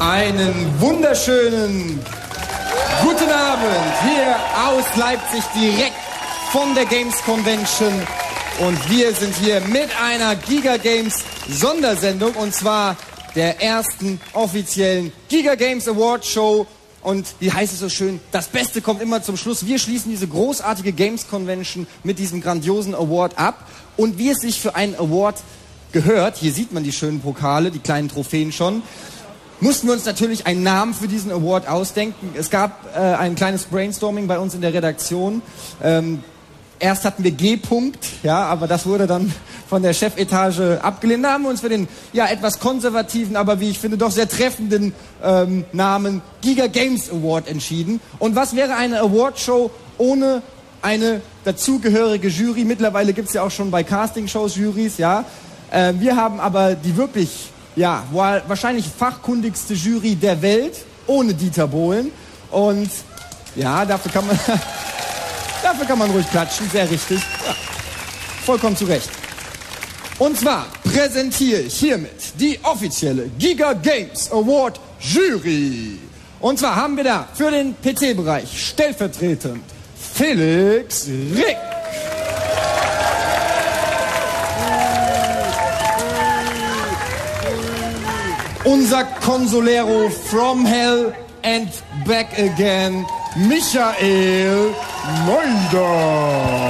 Einen wunderschönen guten Abend hier aus Leipzig direkt von der Games Convention. Und wir sind hier mit einer Giga Games Sondersendung und zwar der ersten offiziellen Giga Games Award Show. Und wie heißt es so schön? Das Beste kommt immer zum Schluss. Wir schließen diese großartige Games Convention mit diesem grandiosen Award ab. Und wie es sich für einen Award gehört, hier sieht man die schönen Pokale, die kleinen Trophäen schon, mussten wir uns natürlich einen Namen für diesen Award ausdenken. Es gab äh, ein kleines Brainstorming bei uns in der Redaktion. Ähm, erst hatten wir G. -Punkt, ja, aber das wurde dann von der Chefetage abgelehnt. Da haben wir uns für den ja etwas konservativen, aber wie ich finde doch sehr treffenden ähm, Namen Giga Games Award entschieden. Und was wäre eine Awardshow ohne eine dazugehörige Jury? Mittlerweile gibt es ja auch schon bei Castingshows Juries, ja. Äh, wir haben aber die wirklich, ja, wahrscheinlich fachkundigste Jury der Welt, ohne Dieter Bohlen. Und ja, dafür kann man, dafür kann man ruhig klatschen, sehr richtig. Ja, vollkommen zu Recht. Und zwar präsentiere ich hiermit die offizielle Giga Games Award Jury. Und zwar haben wir da für den PC-Bereich stellvertretend Felix Rick. Unser Consolero from Hell and Back Again, Michael Neuder.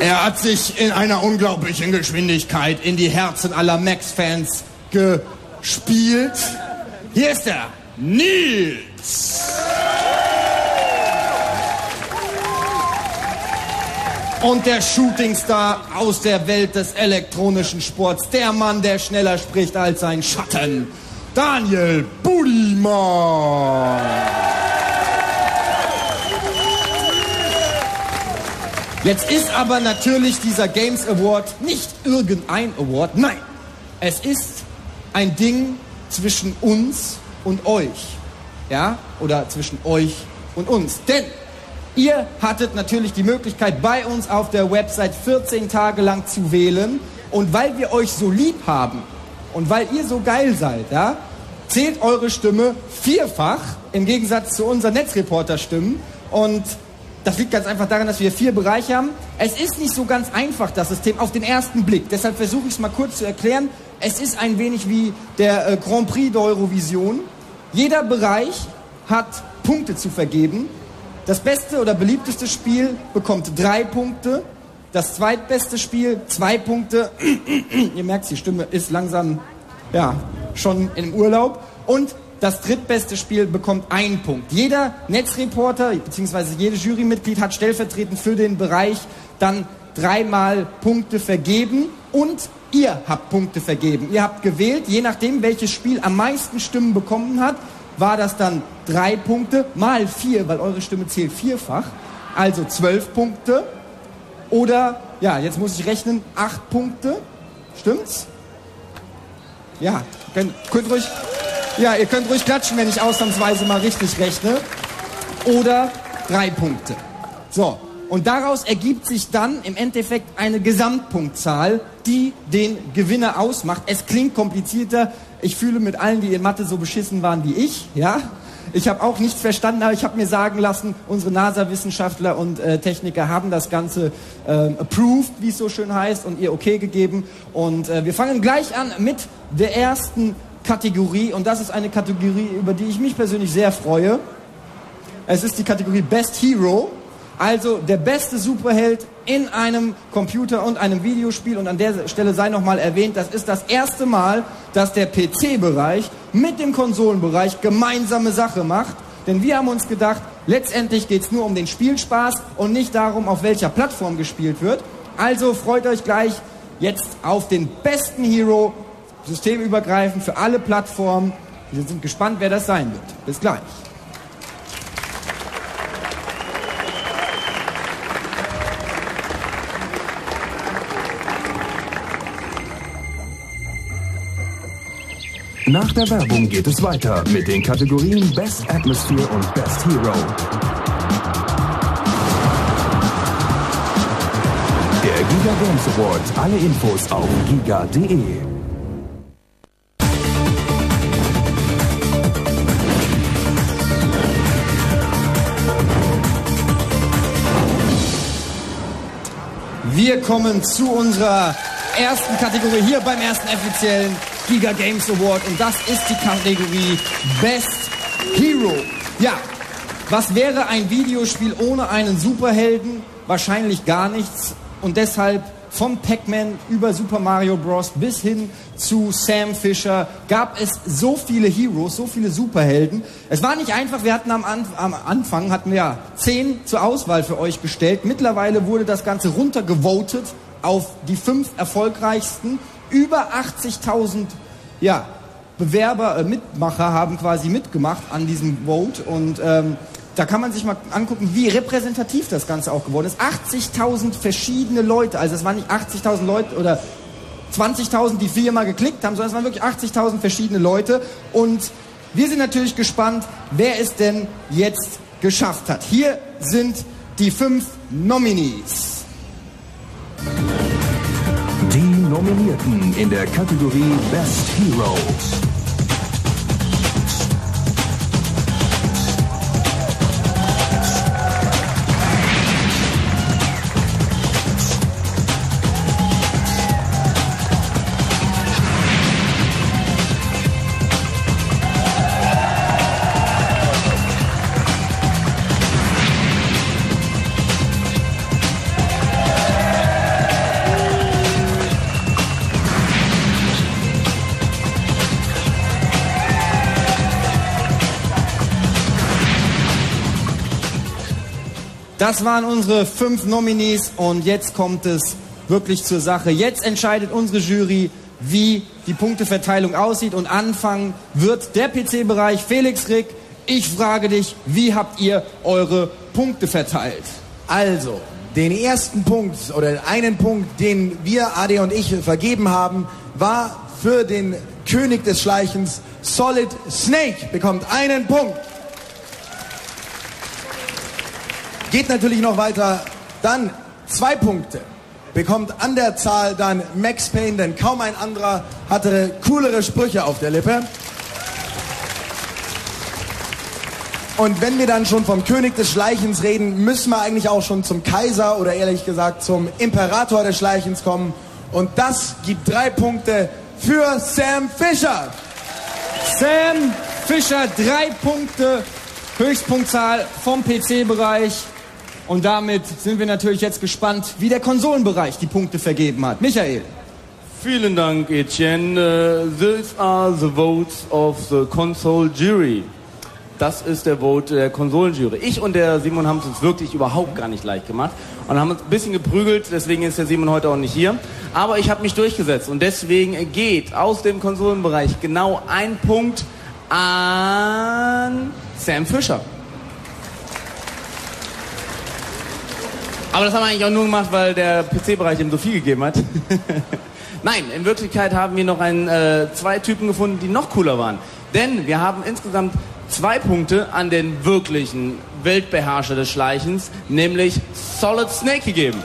Er hat sich in einer unglaublichen Geschwindigkeit in die Herzen aller Max-Fans gespielt. Hier ist er, Nils. Und der Shootingstar aus der Welt des elektronischen Sports, der Mann, der schneller spricht als sein Schatten, Daniel Budimann. Jetzt ist aber natürlich dieser Games Award nicht irgendein Award, nein, es ist ein Ding zwischen uns und euch, ja, oder zwischen euch und uns, denn Ihr hattet natürlich die Möglichkeit, bei uns auf der Website 14 Tage lang zu wählen. Und weil wir euch so lieb haben und weil ihr so geil seid, ja, zählt eure Stimme vierfach im Gegensatz zu unseren Netzreporter-Stimmen. Und das liegt ganz einfach daran, dass wir vier Bereiche haben. Es ist nicht so ganz einfach, das System, auf den ersten Blick. Deshalb versuche ich es mal kurz zu erklären. Es ist ein wenig wie der äh, Grand Prix d'Eurovision. Jeder Bereich hat Punkte zu vergeben das beste oder beliebteste Spiel bekommt drei Punkte. Das zweitbeste Spiel zwei Punkte. Ihr merkt, die Stimme ist langsam ja, schon im Urlaub. Und das drittbeste Spiel bekommt einen Punkt. Jeder Netzreporter bzw. jedes Jurymitglied hat stellvertretend für den Bereich dann dreimal Punkte vergeben und ihr habt Punkte vergeben. Ihr habt gewählt, je nachdem, welches Spiel am meisten Stimmen bekommen hat, war das dann drei Punkte mal vier, weil eure Stimme zählt vierfach, also zwölf Punkte. Oder, ja, jetzt muss ich rechnen, acht Punkte. Stimmt's? Ja, könnt, könnt ruhig, ja, ihr könnt ruhig klatschen, wenn ich ausnahmsweise mal richtig rechne. Oder drei Punkte. So, und daraus ergibt sich dann im Endeffekt eine Gesamtpunktzahl, die den Gewinner ausmacht. Es klingt komplizierter. Ich fühle mit allen, die in Mathe so beschissen waren wie ich, ja. Ich habe auch nichts verstanden, aber ich habe mir sagen lassen, unsere NASA-Wissenschaftler und äh, Techniker haben das Ganze äh, approved, wie es so schön heißt, und ihr okay gegeben. Und äh, wir fangen gleich an mit der ersten Kategorie. Und das ist eine Kategorie, über die ich mich persönlich sehr freue. Es ist die Kategorie Best Hero. Also der beste Superheld in einem Computer und einem Videospiel. Und an der Stelle sei nochmal erwähnt, das ist das erste Mal, dass der PC-Bereich mit dem Konsolenbereich gemeinsame Sache macht. Denn wir haben uns gedacht, letztendlich geht es nur um den Spielspaß und nicht darum, auf welcher Plattform gespielt wird. Also freut euch gleich jetzt auf den besten Hero, systemübergreifend für alle Plattformen. Wir sind gespannt, wer das sein wird. Bis gleich. Nach der Werbung geht es weiter mit den Kategorien Best Atmosphere und Best Hero. Der Giga Games Award. Alle Infos auf giga.de. Wir kommen zu unserer ersten Kategorie hier beim ersten offiziellen Giga Games Award und das ist die Kategorie Best Hero. Ja, was wäre ein Videospiel ohne einen Superhelden? Wahrscheinlich gar nichts und deshalb vom Pac-Man über Super Mario Bros. bis hin zu Sam Fisher gab es so viele Heroes, so viele Superhelden. Es war nicht einfach, wir hatten am, An am Anfang, hatten wir ja zehn zur Auswahl für euch gestellt. Mittlerweile wurde das Ganze runtergevotet auf die fünf erfolgreichsten. Über 80.000 ja, Bewerber, äh, Mitmacher haben quasi mitgemacht an diesem Vote und ähm, da kann man sich mal angucken, wie repräsentativ das Ganze auch geworden ist. 80.000 verschiedene Leute, also es waren nicht 80.000 Leute oder 20.000, die viermal geklickt haben, sondern es waren wirklich 80.000 verschiedene Leute. Und wir sind natürlich gespannt, wer es denn jetzt geschafft hat. Hier sind die fünf Nominees. Nominierten in der Kategorie Best Heroes. Das waren unsere fünf Nominees und jetzt kommt es wirklich zur Sache. Jetzt entscheidet unsere Jury, wie die Punkteverteilung aussieht und anfangen wird der PC-Bereich. Felix Rick, ich frage dich, wie habt ihr eure Punkte verteilt? Also, den ersten Punkt oder einen Punkt, den wir, Ade und ich, vergeben haben, war für den König des Schleichens Solid Snake bekommt einen Punkt. Geht natürlich noch weiter. Dann zwei Punkte. Bekommt an der Zahl dann Max Payne, denn kaum ein anderer hatte coolere Sprüche auf der Lippe. Und wenn wir dann schon vom König des Schleichens reden, müssen wir eigentlich auch schon zum Kaiser oder ehrlich gesagt zum Imperator des Schleichens kommen. Und das gibt drei Punkte für Sam Fischer. Sam Fischer, drei Punkte, Höchstpunktzahl vom PC-Bereich. Und damit sind wir natürlich jetzt gespannt, wie der Konsolenbereich die Punkte vergeben hat. Michael. Vielen Dank, Etienne. Uh, these are the votes of the console jury. Das ist der Vote der Konsolenjury. Ich und der Simon haben es uns wirklich überhaupt gar nicht leicht gemacht und haben uns ein bisschen geprügelt, deswegen ist der Simon heute auch nicht hier. Aber ich habe mich durchgesetzt und deswegen geht aus dem Konsolenbereich genau ein Punkt an Sam Fischer. Aber das haben wir eigentlich auch nur gemacht, weil der PC-Bereich ihm so viel gegeben hat. Nein, in Wirklichkeit haben wir noch ein, äh, zwei Typen gefunden, die noch cooler waren. Denn wir haben insgesamt zwei Punkte an den wirklichen Weltbeherrscher des Schleichens, nämlich Solid Snake gegeben.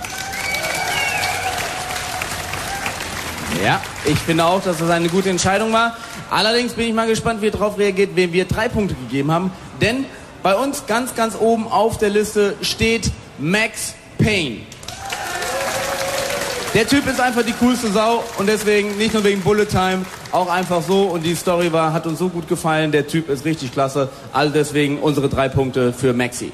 Ja, ich finde auch, dass das eine gute Entscheidung war. Allerdings bin ich mal gespannt, wie er darauf reagiert, wem wir drei Punkte gegeben haben. Denn bei uns ganz, ganz oben auf der Liste steht Max Pain. Der Typ ist einfach die coolste Sau und deswegen nicht nur wegen Bullet Time, auch einfach so und die Story war, hat uns so gut gefallen, der Typ ist richtig klasse, also deswegen unsere drei Punkte für Maxi.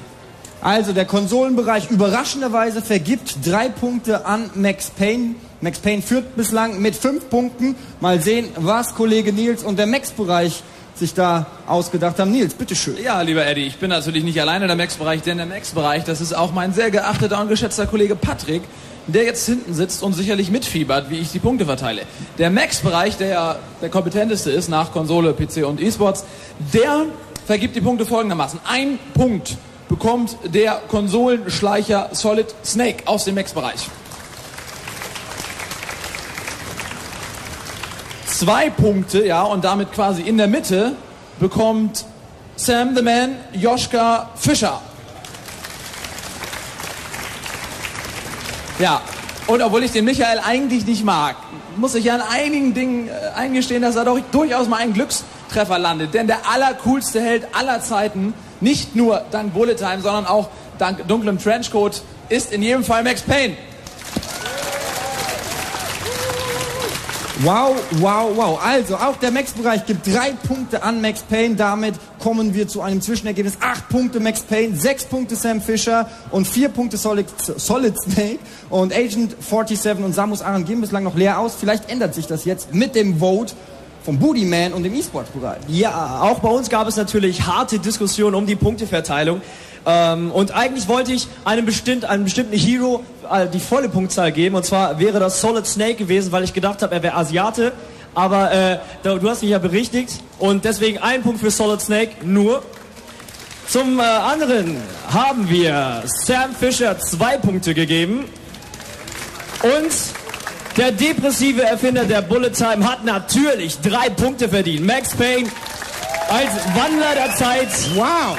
Also der Konsolenbereich überraschenderweise vergibt drei Punkte an Max Payne. Max Payne führt bislang mit fünf Punkten. Mal sehen, was Kollege Nils und der Max-Bereich sich da ausgedacht haben. Nils, bitteschön. Ja, lieber Eddie, ich bin natürlich nicht alleine der Max-Bereich, denn der Max-Bereich, das ist auch mein sehr geachteter und geschätzter Kollege Patrick, der jetzt hinten sitzt und sicherlich mitfiebert, wie ich die Punkte verteile. Der Max-Bereich, der ja der kompetenteste ist nach Konsole, PC und E-Sports, der vergibt die Punkte folgendermaßen. Ein Punkt bekommt der Konsolenschleicher Solid Snake aus dem Max-Bereich. Zwei Punkte, ja, und damit quasi in der Mitte bekommt Sam the Man Joschka Fischer. Ja, und obwohl ich den Michael eigentlich nicht mag, muss ich ja an einigen Dingen äh, eingestehen, dass er doch durchaus mal einen Glückstreffer landet. Denn der allercoolste Held aller Zeiten, nicht nur dank Bullet Time, sondern auch dank dunklem Trenchcoat, ist in jedem Fall Max Payne. Wow, wow, wow. Also, auch der Max-Bereich gibt drei Punkte an Max Payne. Damit kommen wir zu einem Zwischenergebnis. Acht Punkte Max Payne, sechs Punkte Sam Fisher und vier Punkte Solid, Solid Snake. Und Agent 47 und Samus Aran gehen bislang noch leer aus. Vielleicht ändert sich das jetzt mit dem Vote vom Booty Man und dem E-Sports-Bereich. Ja, auch bei uns gab es natürlich harte Diskussionen um die Punkteverteilung. Ähm, und eigentlich wollte ich einem, bestimmt, einem bestimmten Hero äh, die volle Punktzahl geben. Und zwar wäre das Solid Snake gewesen, weil ich gedacht habe, er wäre Asiate. Aber äh, du hast mich ja berichtigt. Und deswegen ein Punkt für Solid Snake nur. Zum äh, anderen haben wir Sam Fisher zwei Punkte gegeben. Und der depressive Erfinder der Bullet Time hat natürlich drei Punkte verdient. Max Payne als Wandler der Zeit. Wow!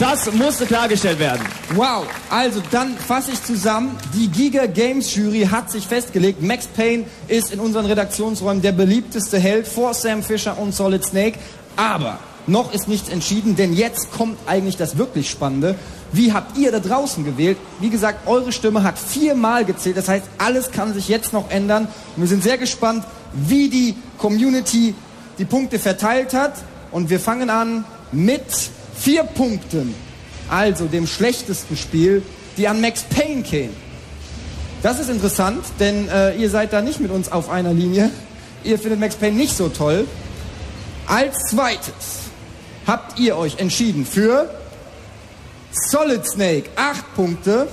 Das musste klargestellt werden. Wow, also dann fasse ich zusammen. Die Giga Games Jury hat sich festgelegt, Max Payne ist in unseren Redaktionsräumen der beliebteste Held vor Sam Fisher und Solid Snake. Aber noch ist nichts entschieden, denn jetzt kommt eigentlich das wirklich Spannende. Wie habt ihr da draußen gewählt? Wie gesagt, eure Stimme hat viermal gezählt. Das heißt, alles kann sich jetzt noch ändern. Und wir sind sehr gespannt, wie die Community die Punkte verteilt hat. Und wir fangen an mit vier Punkten, also dem schlechtesten Spiel, die an Max Payne gehen. Das ist interessant, denn äh, ihr seid da nicht mit uns auf einer Linie. Ihr findet Max Payne nicht so toll. Als zweites habt ihr euch entschieden für Solid Snake, acht Punkte.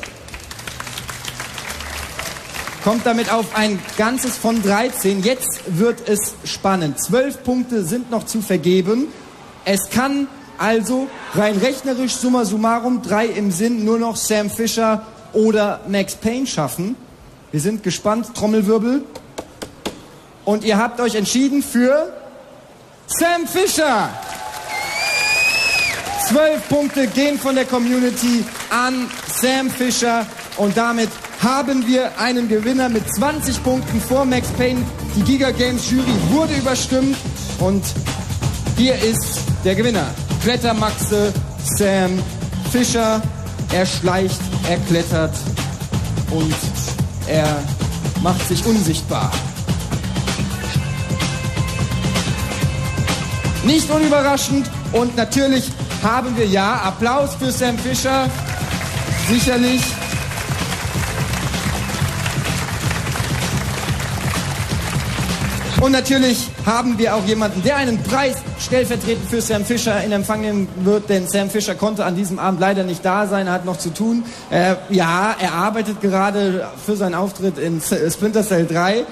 Kommt damit auf ein ganzes von 13. Jetzt wird es spannend. Zwölf Punkte sind noch zu vergeben. Es kann also rein rechnerisch summa summarum drei im Sinn nur noch Sam Fisher oder Max Payne schaffen. Wir sind gespannt, Trommelwirbel. Und ihr habt euch entschieden für Sam Fisher. Zwölf Punkte gehen von der Community an Sam Fisher und damit haben wir einen Gewinner mit 20 Punkten vor Max Payne. Die Giga Games Jury wurde überstimmt und hier ist der Gewinner. Klettermaxe Sam Fischer. Er schleicht, er klettert und er macht sich unsichtbar. Nicht unüberraschend und natürlich haben wir ja Applaus für Sam Fischer. Sicherlich. Und natürlich haben wir auch jemanden, der einen Preis stellvertretend für Sam Fischer in Empfang nehmen wird, denn Sam Fischer konnte an diesem Abend leider nicht da sein, er hat noch zu tun. Äh, ja, er arbeitet gerade für seinen Auftritt in Splinter Cell 3.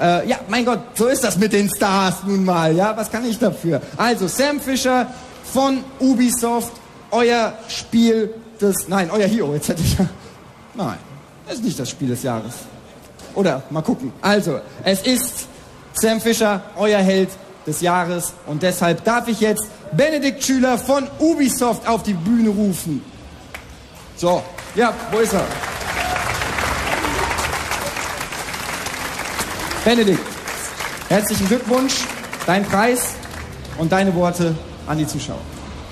Äh, ja, mein Gott, so ist das mit den Stars nun mal. Ja, was kann ich dafür? Also, Sam Fischer von Ubisoft, euer Spiel des, nein, euer Hero, jetzt hätte ich, nein, das ist nicht das Spiel des Jahres. Oder, mal gucken. Also, es ist Sam Fischer, euer Held des Jahres. Und deshalb darf ich jetzt Benedikt Schüler von Ubisoft auf die Bühne rufen. So, ja, wo ist er? Benedikt, herzlichen Glückwunsch, dein Preis und deine Worte an die Zuschauer.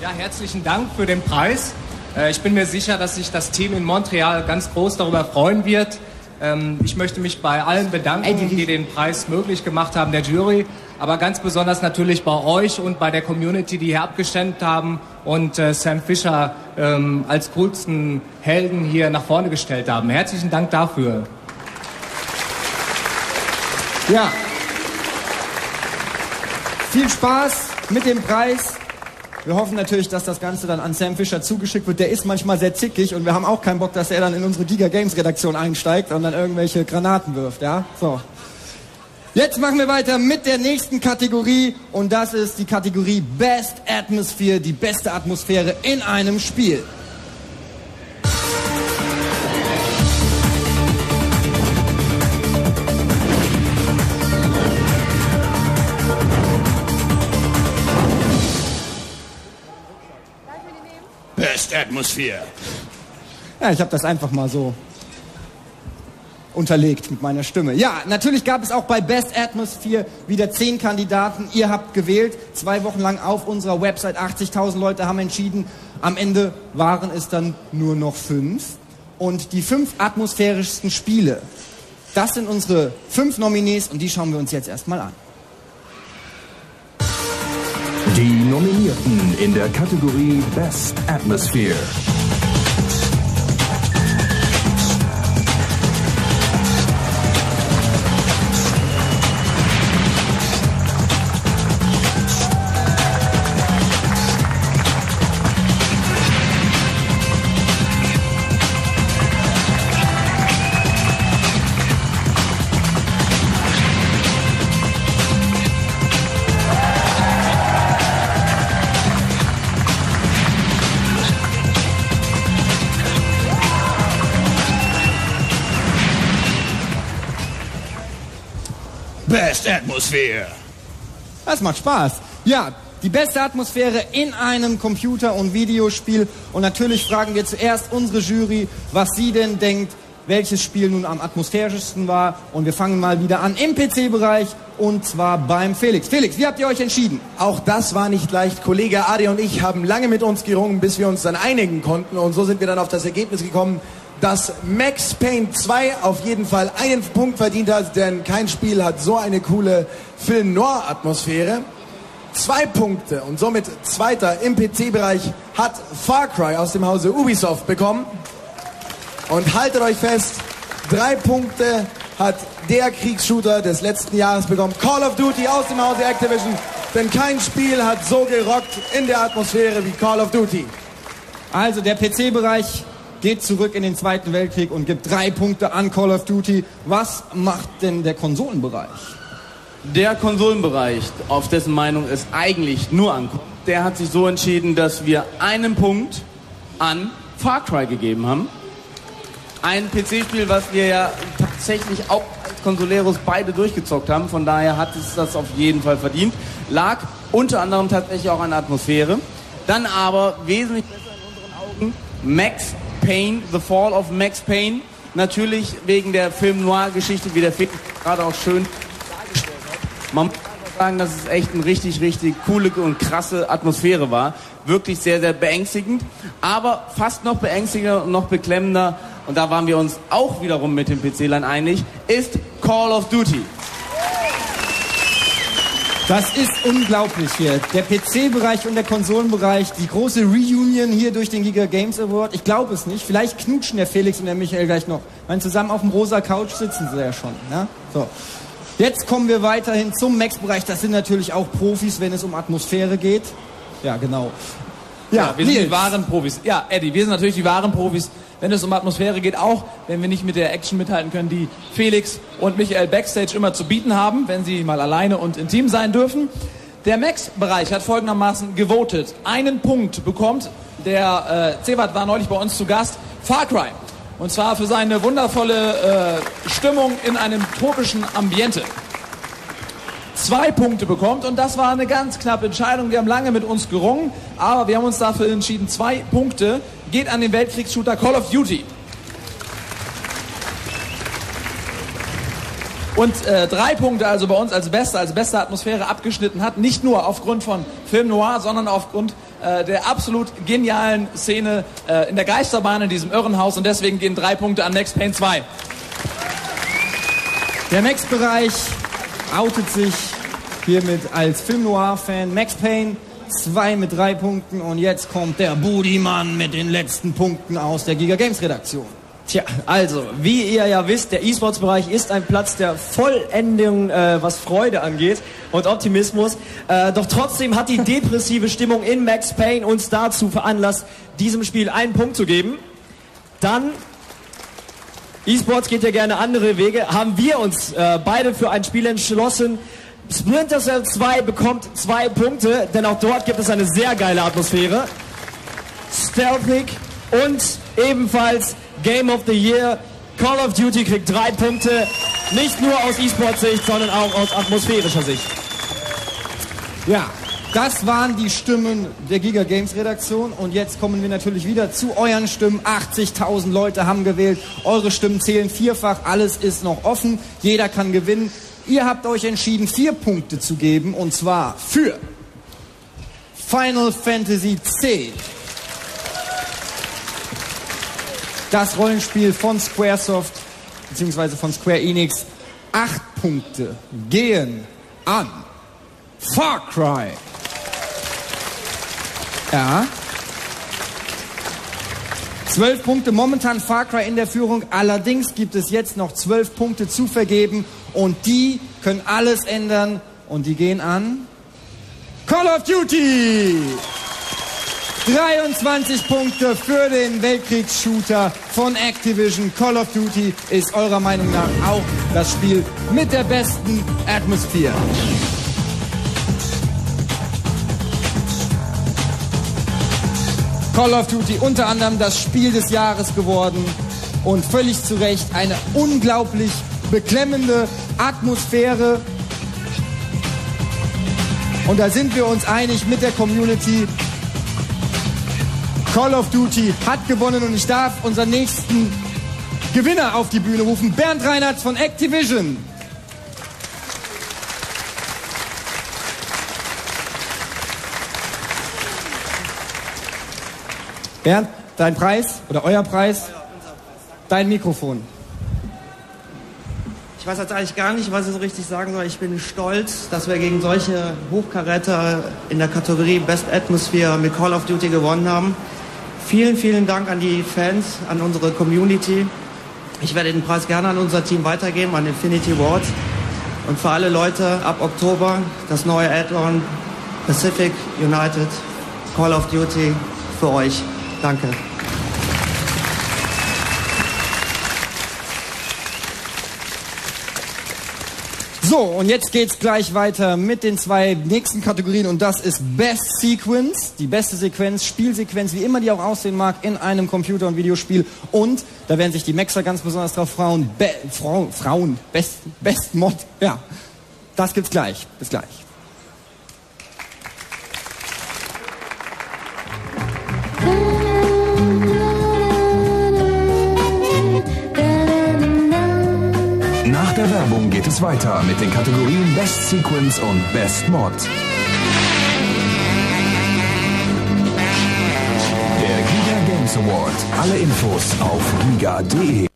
Ja, herzlichen Dank für den Preis. Äh, ich bin mir sicher, dass sich das Team in Montreal ganz groß darüber freuen wird. Ähm, ich möchte mich bei allen bedanken, die den Preis möglich gemacht haben, der Jury, aber ganz besonders natürlich bei euch und bei der Community, die hier abgestimmt haben und äh, Sam Fischer ähm, als coolsten Helden hier nach vorne gestellt haben. Herzlichen Dank dafür. Ja. Viel Spaß mit dem Preis. Wir hoffen natürlich, dass das Ganze dann an Sam Fischer zugeschickt wird. Der ist manchmal sehr zickig und wir haben auch keinen Bock, dass er dann in unsere Giga Games Redaktion einsteigt und dann irgendwelche Granaten wirft, ja? So. Jetzt machen wir weiter mit der nächsten Kategorie und das ist die Kategorie Best Atmosphere, die beste Atmosphäre in einem Spiel. Atmosphere. Ja, ich habe das einfach mal so unterlegt mit meiner Stimme. Ja, natürlich gab es auch bei Best Atmosphere wieder zehn Kandidaten. Ihr habt gewählt, zwei Wochen lang auf unserer Website. 80.000 Leute haben entschieden. Am Ende waren es dann nur noch fünf. Und die fünf atmosphärischsten Spiele, Das sind unsere fünf Nominees und die schauen wir uns jetzt erstmal an. Die Nominierten in der Kategorie Best Atmosphere. Best Atmosphere. Das macht Spaß. Ja, die beste Atmosphäre in einem Computer- und Videospiel. Und natürlich fragen wir zuerst unsere Jury, was sie denn denkt, welches Spiel nun am atmosphärischsten war. Und wir fangen mal wieder an im PC-Bereich und zwar beim Felix. Felix, wie habt ihr euch entschieden? Auch das war nicht leicht. Kollege Adi und ich haben lange mit uns gerungen, bis wir uns dann einigen konnten. Und so sind wir dann auf das Ergebnis gekommen, dass Max Payne 2 auf jeden Fall einen Punkt verdient hat, denn kein Spiel hat so eine coole Film-Noir-Atmosphäre. Zwei Punkte und somit zweiter im PC-Bereich hat Far Cry aus dem Hause Ubisoft bekommen. Und haltet euch fest, drei Punkte hat der Kriegsshooter des letzten Jahres bekommen. Call of Duty aus dem Hause Activision. Denn kein Spiel hat so gerockt in der Atmosphäre wie Call of Duty. Also der PC-Bereich geht zurück in den Zweiten Weltkrieg und gibt drei Punkte an Call of Duty. Was macht denn der Konsolenbereich? Der Konsolenbereich, auf dessen Meinung es eigentlich nur ankommt, der hat sich so entschieden, dass wir einen Punkt an Far Cry gegeben haben. Ein PC-Spiel, was wir ja tatsächlich auch als Consoleros beide durchgezockt haben. Von daher hat es das auf jeden Fall verdient. Lag unter anderem tatsächlich auch an Atmosphäre. Dann aber wesentlich besser in unseren Augen Max Payne, The Fall of Max Payne. Natürlich wegen der Film-Noir-Geschichte, wie der Film gerade auch schön. Man muss sagen, dass es echt eine richtig, richtig coole und krasse Atmosphäre war. Wirklich sehr, sehr beängstigend. Aber fast noch beängstigender und noch beklemmender, und da waren wir uns auch wiederum mit dem PC-Lern einig, ist Call of Duty. Das ist unglaublich hier. Der PC-Bereich und der Konsolenbereich, die große Reunion hier durch den Giga Games Award. Ich glaube es nicht. Vielleicht knutschen der Felix und der Michael gleich noch. Meine, zusammen auf dem rosa Couch sitzen sie ja schon. Ne? So. Jetzt kommen wir weiterhin zum Max-Bereich. Das sind natürlich auch Profis, wenn es um Atmosphäre geht. Ja, genau. Ja, wir sind Nils. die wahren Profis. Ja, Eddie, wir sind natürlich die wahren Profis, wenn es um Atmosphäre geht, auch wenn wir nicht mit der Action mithalten können, die Felix und Michael Backstage immer zu bieten haben, wenn sie mal alleine und intim sein dürfen. Der Max-Bereich hat folgendermaßen gewotet. Einen Punkt bekommt, der äh, Zewat war neulich bei uns zu Gast, Far Cry. Und zwar für seine wundervolle äh, Stimmung in einem tropischen Ambiente zwei Punkte bekommt und das war eine ganz knappe Entscheidung. Wir haben lange mit uns gerungen, aber wir haben uns dafür entschieden, zwei Punkte geht an den Weltkriegsshooter Call of Duty. Und äh, drei Punkte also bei uns als beste, als beste Atmosphäre abgeschnitten hat, nicht nur aufgrund von Film Noir, sondern aufgrund äh, der absolut genialen Szene äh, in der Geisterbahn in diesem Irrenhaus und deswegen gehen drei Punkte an Max Payne 2. Der Max-Bereich outet sich hiermit als Film Noir-Fan. Max Payne, zwei mit drei Punkten. Und jetzt kommt der Booty-Mann mit den letzten Punkten aus der Giga Games Redaktion. Tja, also, wie ihr ja wisst, der E-Sports-Bereich ist ein Platz der Vollendung, äh, was Freude angeht und Optimismus. Äh, doch trotzdem hat die depressive Stimmung in Max Payne uns dazu veranlasst, diesem Spiel einen Punkt zu geben. Dann, E-Sports geht ja gerne andere Wege, haben wir uns äh, beide für ein Spiel entschlossen. Splinter Cell 2 bekommt zwei Punkte, denn auch dort gibt es eine sehr geile Atmosphäre. Stealthig und ebenfalls Game of the Year. Call of Duty kriegt drei Punkte, nicht nur aus E-Sport-Sicht, sondern auch aus atmosphärischer Sicht. Ja, das waren die Stimmen der Giga Games Redaktion und jetzt kommen wir natürlich wieder zu euren Stimmen. 80.000 Leute haben gewählt, eure Stimmen zählen vierfach, alles ist noch offen, jeder kann gewinnen. Ihr habt euch entschieden, vier Punkte zu geben und zwar für Final Fantasy X. Das Rollenspiel von Squaresoft beziehungsweise von Square Enix. Acht Punkte gehen an Far Cry. Ja. Zwölf Punkte momentan Far Cry in der Führung. Allerdings gibt es jetzt noch zwölf Punkte zu vergeben und die können alles ändern und die gehen an Call of Duty. 23 Punkte für den Weltkriegsshooter von Activision. Call of Duty ist eurer Meinung nach auch das Spiel mit der besten Atmosphäre. Call of Duty unter anderem das Spiel des Jahres geworden und völlig zu Recht eine unglaublich beklemmende Atmosphäre. Und da sind wir uns einig mit der Community. Call of Duty hat gewonnen und ich darf unseren nächsten Gewinner auf die Bühne rufen. Bernd Reinhardt von Activision. Bernd, dein Preis oder euer Preis? Dein Mikrofon. Ich weiß jetzt eigentlich gar nicht, was ich so richtig sagen soll. Ich bin stolz, dass wir gegen solche Hochkaräter in der Kategorie Best Atmosphere mit Call of Duty gewonnen haben. Vielen, vielen Dank an die Fans, an unsere Community. Ich werde den Preis gerne an unser Team weitergeben, an Infinity Ward. Und für alle Leute ab Oktober das neue Add-on Pacific United Call of Duty für euch. Danke. So, und jetzt geht's gleich weiter mit den zwei nächsten Kategorien und das ist Best Sequence, die beste Sequenz, Spielsequenz, wie immer die auch aussehen mag, in einem Computer- und Videospiel. Und da werden sich die Maxer ganz besonders drauf frauen, Be Frau, Frauen, Best, Best Mod, ja. Das gibt's gleich. Bis gleich. Der Werbung geht es weiter mit den Kategorien Best Sequence und Best Mod. Der Giga Games Award. Alle Infos auf giga.de.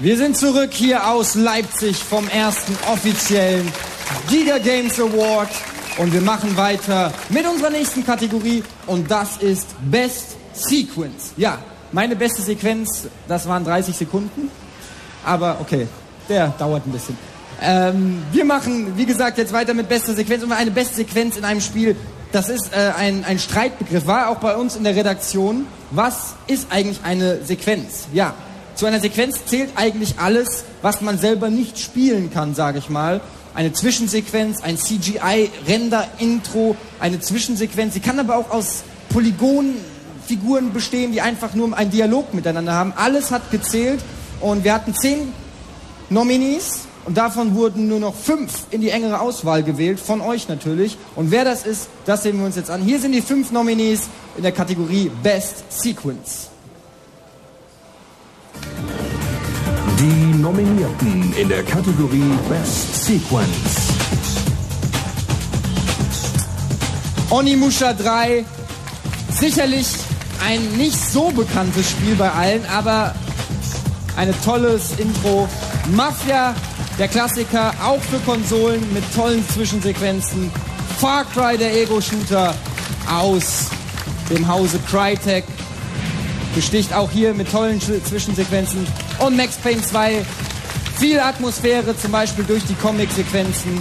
Wir sind zurück hier aus Leipzig vom ersten offiziellen Giga Games Award und wir machen weiter mit unserer nächsten Kategorie und das ist Best Sequence. Ja, meine beste Sequenz, das waren 30 Sekunden, aber okay, der dauert ein bisschen. Ähm, wir machen, wie gesagt, jetzt weiter mit bester Sequenz und eine beste Sequenz in einem Spiel, das ist äh, ein, ein Streitbegriff, war auch bei uns in der Redaktion. Was ist eigentlich eine Sequenz? Ja, zu einer Sequenz zählt eigentlich alles, was man selber nicht spielen kann, sage ich mal. Eine Zwischensequenz, ein CGI-Render-Intro, eine Zwischensequenz. Sie kann aber auch aus Polygonfiguren bestehen, die einfach nur einen Dialog miteinander haben. Alles hat gezählt und wir hatten zehn Nominees und davon wurden nur noch fünf in die engere Auswahl gewählt, von euch natürlich. Und wer das ist, das sehen wir uns jetzt an. Hier sind die fünf Nominees in der Kategorie Best Sequence. Die Nominierten in der Kategorie Best Sequence. Onimusha 3, sicherlich ein nicht so bekanntes Spiel bei allen, aber ein tolles Intro. Mafia, der Klassiker, auch für Konsolen mit tollen Zwischensequenzen. Far Cry, der Ego-Shooter aus dem Hause Crytek. Besticht auch hier mit tollen Sch- Zwischensequenzen. Und Max Payne 2, viel Atmosphäre, zum Beispiel durch die Comic-Sequenzen.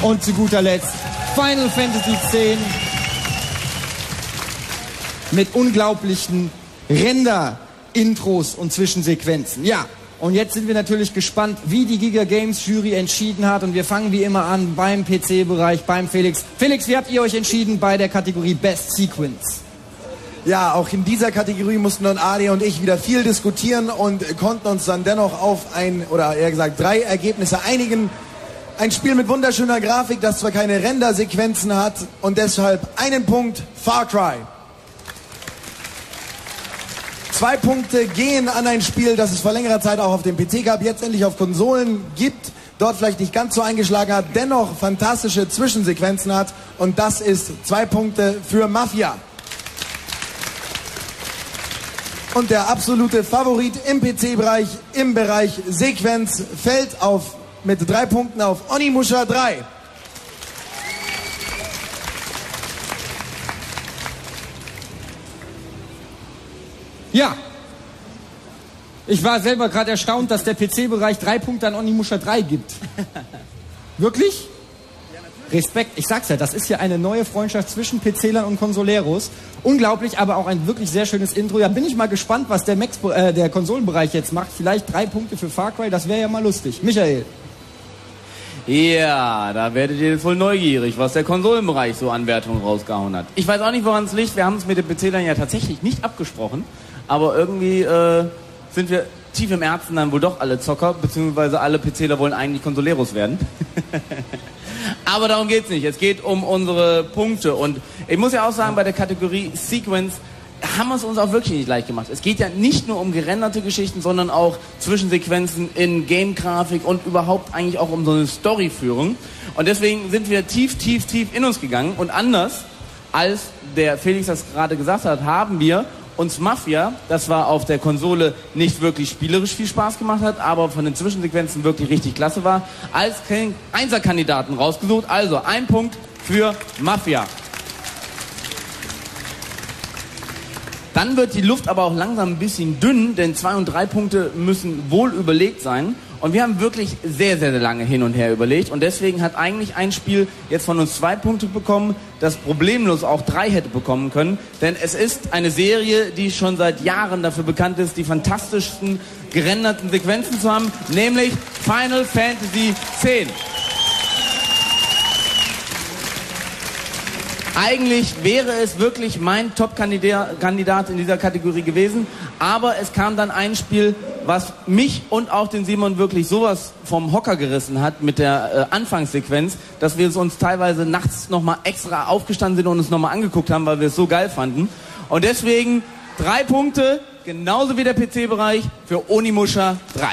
Und zu guter Letzt Final Fantasy X mit unglaublichen Render-Intros und Zwischensequenzen. Ja, und jetzt sind wir natürlich gespannt, wie die Giga Games Jury entschieden hat. Und wir fangen wie immer an beim PC-Bereich, beim Felix. Felix, wie habt ihr euch entschieden bei der Kategorie Best Sequence? Ja, auch in dieser Kategorie mussten dann Ali und ich wieder viel diskutieren und konnten uns dann dennoch auf ein, oder eher gesagt drei Ergebnisse einigen. Ein Spiel mit wunderschöner Grafik, das zwar keine Render-Sequenzen hat und deshalb einen Punkt Far Cry. Zwei Punkte gehen an ein Spiel, das es vor längerer Zeit auch auf dem PC gab, jetzt endlich auf Konsolen gibt. dort vielleicht nicht ganz so eingeschlagen hat, dennoch fantastische Zwischensequenzen hat. Und das ist zwei Punkte für Mafia. Und der absolute Favorit im PC-Bereich, im Bereich Sequenz, fällt auf, mit drei Punkten auf Onimusha 3. Ja. Ich war selber gerade erstaunt, dass der PC-Bereich drei Punkte an Onimusha 3 gibt. Wirklich? Respekt. Ich sag's ja, das ist ja eine neue Freundschaft zwischen PC-Lern und Konsoleros. Unglaublich, aber auch ein wirklich sehr schönes Intro. Ja, bin ich mal gespannt, was der, Max, äh, der Konsolenbereich jetzt macht. Vielleicht drei Punkte für Far Cry, das wäre ja mal lustig. Michael. Ja, da werdet ihr wohl neugierig, was der Konsolenbereich so an Wertungen rausgehauen hat. Ich weiß auch nicht, woran es liegt. Wir haben es mit den PC-Lern ja tatsächlich nicht abgesprochen. Aber irgendwie äh, sind wir tief im Herzen dann wohl doch alle Zocker, beziehungsweise alle PCler wollen eigentlich Consoleros werden. Aber darum geht's nicht. Es geht um unsere Punkte. Und ich muss ja auch sagen, bei der Kategorie Sequence haben wir es uns auch wirklich nicht leicht gemacht. Es geht ja nicht nur um gerenderte Geschichten, sondern auch Zwischensequenzen in Game-Grafik und überhaupt eigentlich auch um so eine Storyführung. Und deswegen sind wir tief, tief, tief in uns gegangen. Und anders als der Felix das gerade gesagt hat, haben wir uns Mafia, das war auf der Konsole nicht wirklich spielerisch viel Spaß gemacht hat, aber von den Zwischensequenzen wirklich richtig klasse war, als Einserkandidaten rausgesucht. Also ein Punkt für Mafia. Dann wird die Luft aber auch langsam ein bisschen dünn, denn zwei und drei Punkte müssen wohl überlegt sein. Und wir haben wirklich sehr, sehr, sehr lange hin und her überlegt. Und deswegen hat eigentlich ein Spiel jetzt von uns zwei Punkte bekommen, das problemlos auch drei hätte bekommen können. Denn es ist eine Serie, die schon seit Jahren dafür bekannt ist, die fantastischsten gerenderten Sequenzen zu haben, nämlich Final Fantasy X. Eigentlich wäre es wirklich mein Top-Kandidat in dieser Kategorie gewesen, aber es kam dann ein Spiel, was mich und auch den Simon wirklich sowas vom Hocker gerissen hat mit der äh, Anfangssequenz, dass wir es uns teilweise nachts nochmal extra aufgestanden sind und uns nochmal angeguckt haben, weil wir es so geil fanden. Und deswegen drei Punkte, genauso wie der PC-Bereich, für Onimusha 3.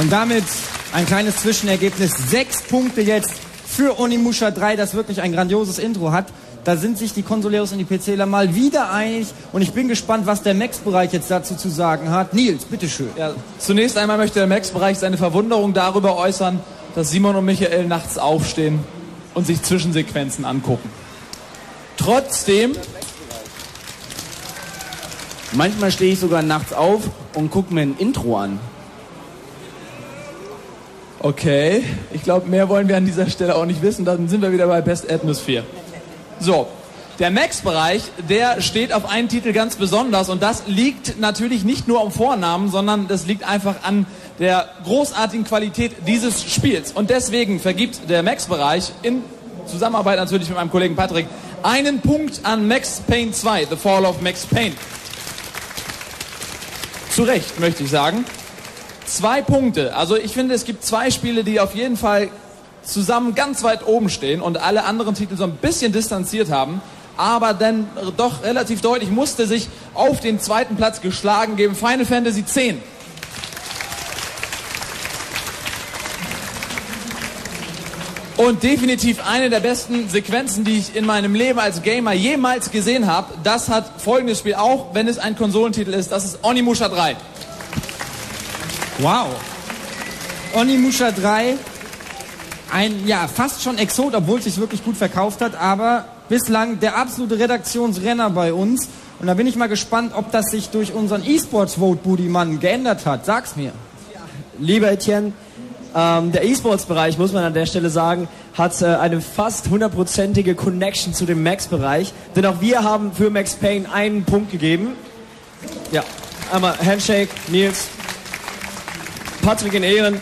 Und damit ein kleines Zwischenergebnis. Sechs Punkte jetzt für Onimusha 3, das wirklich ein grandioses Intro hat. Da sind sich die Konsoleros und die PCler mal wieder einig und ich bin gespannt, was der Max-Bereich jetzt dazu zu sagen hat. Nils, bitteschön. Ja, zunächst einmal möchte der Max-Bereich seine Verwunderung darüber äußern, dass Simon und Michael nachts aufstehen und sich Zwischensequenzen angucken. Trotzdem Manchmal stehe ich sogar nachts auf und gucke mir ein Intro an. Okay, ich glaube, mehr wollen wir an dieser Stelle auch nicht wissen. Dann sind wir wieder bei Best Atmosphere. So, der Max-Bereich, der steht auf einen Titel ganz besonders und das liegt natürlich nicht nur am Vornamen, sondern das liegt einfach an der großartigen Qualität dieses Spiels. Und deswegen vergibt der Max-Bereich in Zusammenarbeit natürlich mit meinem Kollegen Patrick einen Punkt an Max Payne 2, The Fall of Max Payne. Zu Recht, möchte ich sagen. Zwei Punkte. Also ich finde, es gibt zwei Spiele, die auf jeden Fall zusammen ganz weit oben stehen und alle anderen Titel so ein bisschen distanziert haben, aber dann doch relativ deutlich musste sich auf den zweiten Platz geschlagen geben. Final Fantasy X. Und definitiv eine der besten Sequenzen, die ich in meinem Leben als Gamer jemals gesehen habe. Das hat folgendes Spiel auch, wenn es ein Konsolentitel ist. Das ist Onimusha 3. Wow. Onimusha 3, ein ja fast schon Exot, obwohl es sich wirklich gut verkauft hat, aber bislang der absolute Redaktionsrenner bei uns. Und da bin ich mal gespannt, ob das sich durch unseren E-Sports-Vote-Booty-Mann geändert hat. Sag's mir. Lieber Etienne, ähm, der E-Sports-Bereich, muss man an der Stelle sagen, hat äh, eine fast hundertprozentige Connection zu dem Max-Bereich. Denn auch wir haben für Max Payne einen Punkt gegeben. Ja, einmal Handshake, Nils, Patrick in Ehren.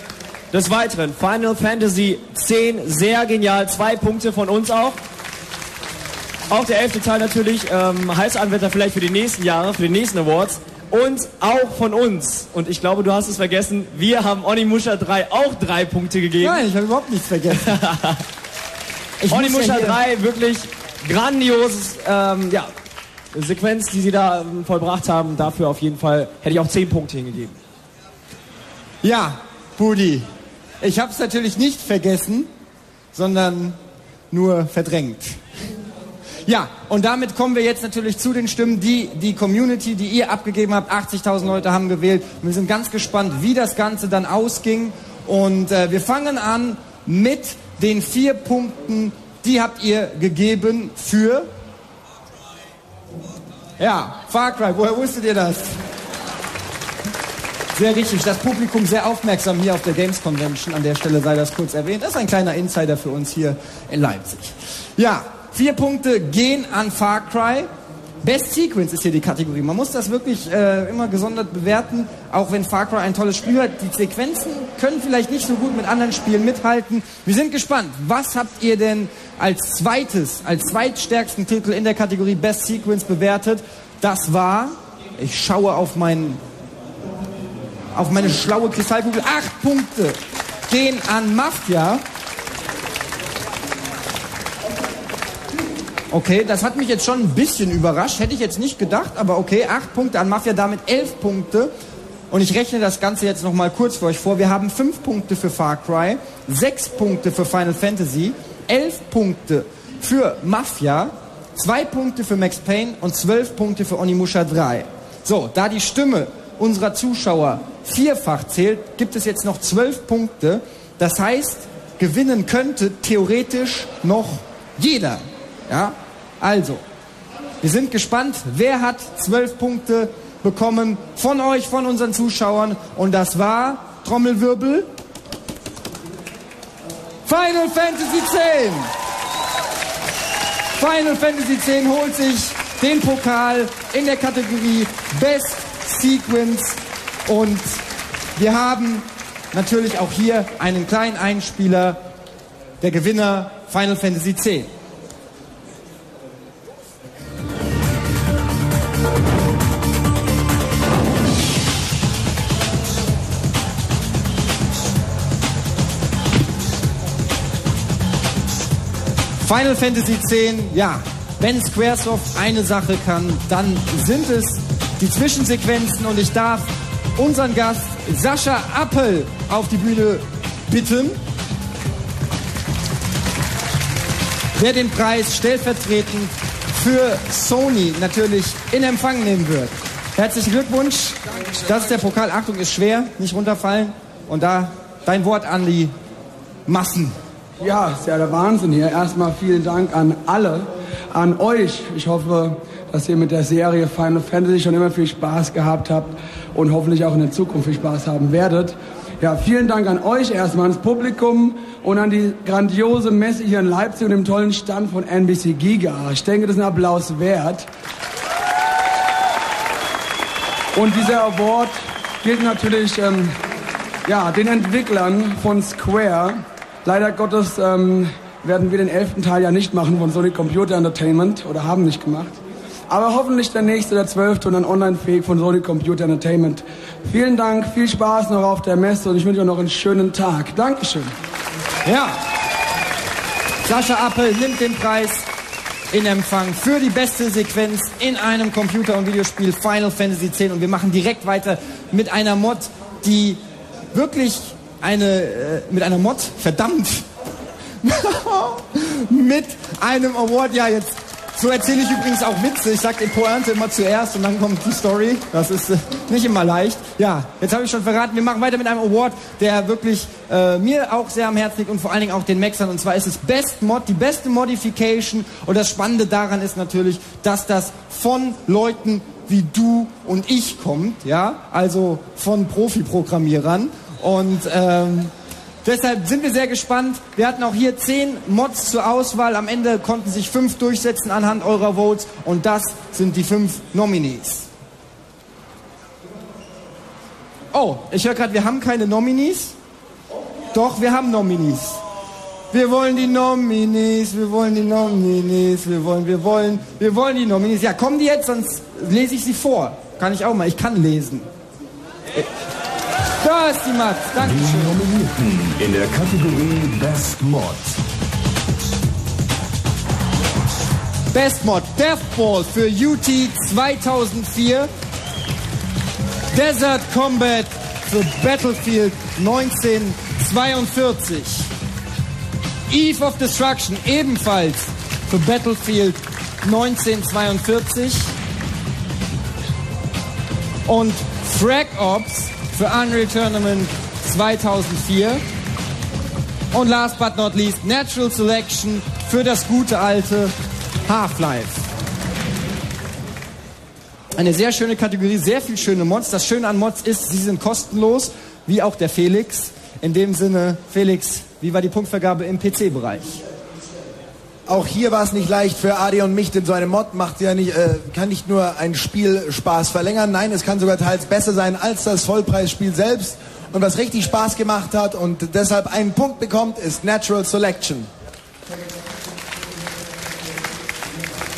Des Weiteren, Final Fantasy 10, sehr genial, zwei Punkte von uns auch. Auch der elfte Teil natürlich, ähm, Heißanwärter vielleicht für die nächsten Jahre, für die nächsten Awards. Und auch von uns. Und ich glaube, du hast es vergessen, wir haben Onimusha 3 auch drei Punkte gegeben. Nein, ich habe überhaupt nichts vergessen. Onimusha ja hier- 3, wirklich grandioses, ähm, ja, Sequenz, die sie da ähm, vollbracht haben. Dafür auf jeden Fall hätte ich auch zehn Punkte hingegeben. Ja, Budi, ich habe es natürlich nicht vergessen, sondern nur verdrängt. Ja, und damit kommen wir jetzt natürlich zu den Stimmen, die die Community, die ihr abgegeben habt. 80.000 Leute haben gewählt. Wir sind ganz gespannt, wie das Ganze dann ausging. Und äh, wir fangen an mit den vier Punkten, die habt ihr gegeben für... Ja, Far Cry, woher wusstet ihr das? Sehr richtig, das Publikum sehr aufmerksam hier auf der Games Convention. An der Stelle sei das kurz erwähnt. Das ist ein kleiner Insider für uns hier in Leipzig. Ja, vier Punkte gehen an Far Cry. Best Sequence ist hier die Kategorie. Man muss das wirklich äh, immer gesondert bewerten, auch wenn Far Cry ein tolles Spiel hat. Die Sequenzen können vielleicht nicht so gut mit anderen Spielen mithalten. Wir sind gespannt. Was habt ihr denn als zweites, als zweitstärksten Titel in der Kategorie Best Sequence bewertet? Das war, ich schaue auf meinen auf meine schlaue Kristallkugel. Acht Punkte gehen an Mafia. Okay, das hat mich jetzt schon ein bisschen überrascht. Hätte ich jetzt nicht gedacht, aber okay, acht Punkte an Mafia, damit elf Punkte. Und ich rechne das Ganze jetzt nochmal kurz für euch vor. Wir haben fünf Punkte für Far Cry, sechs Punkte für Final Fantasy, elf Punkte für Mafia, zwei Punkte für Max Payne und zwölf Punkte für Onimusha 3. So, da die Stimme unserer Zuschauer vierfach zählt, gibt es jetzt noch zwölf Punkte. Das heißt, gewinnen könnte theoretisch noch jeder. Ja, also, wir sind gespannt, wer hat zwölf Punkte bekommen von euch, von unseren Zuschauern. Und das war, Trommelwirbel, Final Fantasy X. Final Fantasy X holt sich den Pokal in der Kategorie Best Sequence und wir haben natürlich auch hier einen kleinen Einspieler, der Gewinner Final Fantasy X. Final Fantasy X, ja, wenn Squaresoft eine Sache kann, dann sind es die Zwischensequenzen und ich darf unseren Gast Sascha Appel auf die Bühne bitten, der den Preis stellvertretend für Sony natürlich in Empfang nehmen wird. Herzlichen Glückwunsch. Das ist der Pokal. Achtung, ist schwer, nicht runterfallen. Und da dein Wort an die Massen. Ja, ist ja der Wahnsinn hier. Erstmal vielen Dank an alle, an euch. Ich hoffe, dass ihr mit der Serie Final Fantasy schon immer viel Spaß gehabt habt und hoffentlich auch in der Zukunft viel Spaß haben werdet. Ja, vielen Dank an euch erstmal, ans Publikum und an die grandiose Messe hier in Leipzig und dem tollen Stand von NBC Giga. Ich denke, das ist ein Applaus wert. Und dieser Award gilt natürlich ähm, ja, den Entwicklern von Square. Leider Gottes ähm, werden wir den elften Teil ja nicht machen von Sony Computer Entertainment oder haben nicht gemacht. Aber hoffentlich der nächste, der zwölfte und dann online fähig von Sony Computer Entertainment. Vielen Dank, viel Spaß noch auf der Messe und ich wünsche euch noch einen schönen Tag. Dankeschön. Ja. Sascha Appel nimmt den Preis in Empfang für die beste Sequenz in einem Computer- und Videospiel Final Fantasy X. Und wir machen direkt weiter mit einer Mod, die wirklich eine, äh, mit einer Mod, verdammt, mit einem Award, ja jetzt so erzähle ich übrigens auch Witze. Ich sage die Pointe immer zuerst und dann kommt die Story. Das ist äh, nicht immer leicht. Ja, jetzt habe ich schon verraten. Wir machen weiter mit einem Award, der wirklich äh, mir auch sehr am Herzen liegt und vor allen Dingen auch den Maxern. Und zwar ist es Best Mod, die beste Modification. Und das Spannende daran ist natürlich, dass das von Leuten wie du und ich kommt. Ja, also von Profi-Programmierern. Und ähm, Deshalb sind wir sehr gespannt. Wir hatten auch hier zehn Mods zur Auswahl. Am Ende konnten sich fünf durchsetzen anhand eurer Votes. Und das sind die fünf Nominees. Oh, ich höre gerade, wir haben keine Nominees. Doch, wir haben Nominees. Wir wollen die Nominees, wir wollen die Nominees, wir wollen, wir wollen, wir wollen die Nominees. Ja, kommen die jetzt, sonst lese ich sie vor. Kann ich auch mal, ich kann lesen. Da ist die Mats. Dankeschön. Die Nominierten in der Kategorie Best Mod. Best Mod Deathball für UT 2004. Desert Combat für Battlefield 1942. Eve of Destruction ebenfalls für Battlefield 1942. Und Frag Ops für Unreal Tournament 2004. Und last but not least Natural Selection für das gute alte Half-Life. Eine sehr schöne Kategorie, sehr viel schöne Mods. Das Schöne an Mods ist, sie sind kostenlos, wie auch der Felix. In dem Sinne, Felix, wie war die Punktvergabe im PC-Bereich? Auch hier war es nicht leicht für Adi und mich, denn so eine Mod macht ja nicht, äh, kann nicht nur ein Spielspaß verlängern, nein, es kann sogar teils besser sein als das Vollpreisspiel selbst. Und was richtig Spaß gemacht hat und deshalb einen Punkt bekommt, ist Natural Selection.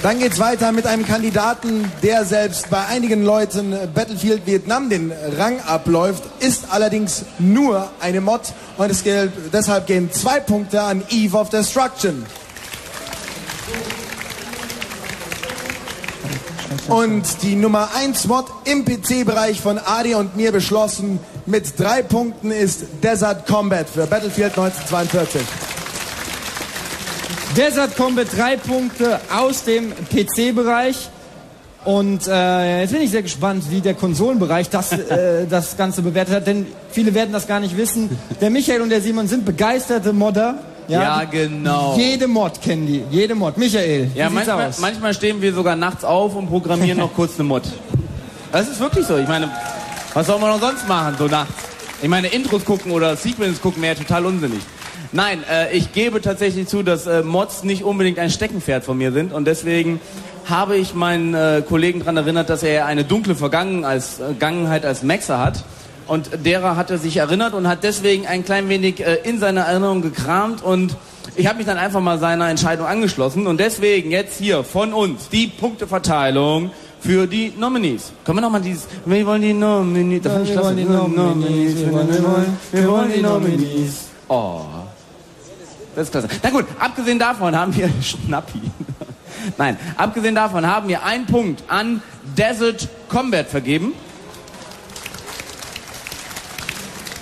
Dann geht's weiter mit einem Kandidaten, der selbst bei einigen Leuten Battlefield Vietnam den Rang abläuft, ist allerdings nur eine Mod und es gilt, deshalb gehen zwei Punkte an Eve of Destruction. Und die Nummer 1 Mod im PC-Bereich von Adi und mir beschlossen mit drei Punkten ist Desert Combat für Battlefield 1942. Desert Combat drei Punkte aus dem PC-Bereich. Und äh, jetzt bin ich sehr gespannt, wie der Konsolenbereich das, äh, das Ganze bewertet hat, denn viele werden das gar nicht wissen. Der Michael und der Simon sind begeisterte Modder. Ja, genau. Jede Mod kennen die, jede Mod. Michael, Ja, manchmal, manchmal stehen wir sogar nachts auf und programmieren noch kurz eine Mod. Das ist wirklich so. Ich meine, was soll man noch sonst machen, so nachts? Ich meine, Intros gucken oder Sequences gucken wäre total unsinnig. Nein, äh, ich gebe tatsächlich zu, dass äh, Mods nicht unbedingt ein Steckenpferd von mir sind und deswegen habe ich meinen äh, Kollegen daran erinnert, dass er eine dunkle Vergangen als, äh, Vergangenheit als Maxer hat. Und derer hat er sich erinnert und hat deswegen ein klein wenig äh, in seiner Erinnerung gekramt und ich habe mich dann einfach mal seiner Entscheidung angeschlossen und deswegen jetzt hier von uns die Punkteverteilung für die Nominees. Können wir nochmal dieses, wir wollen die Nominees, das Ja, finde ich wir wollen die Nominees, wir wollen- wir wollen- wir wollen die Nominees. Oh. Das ist klasse. Na gut, abgesehen davon haben wir Schnappi. Nein, abgesehen davon haben wir einen Punkt an Desert Combat vergeben.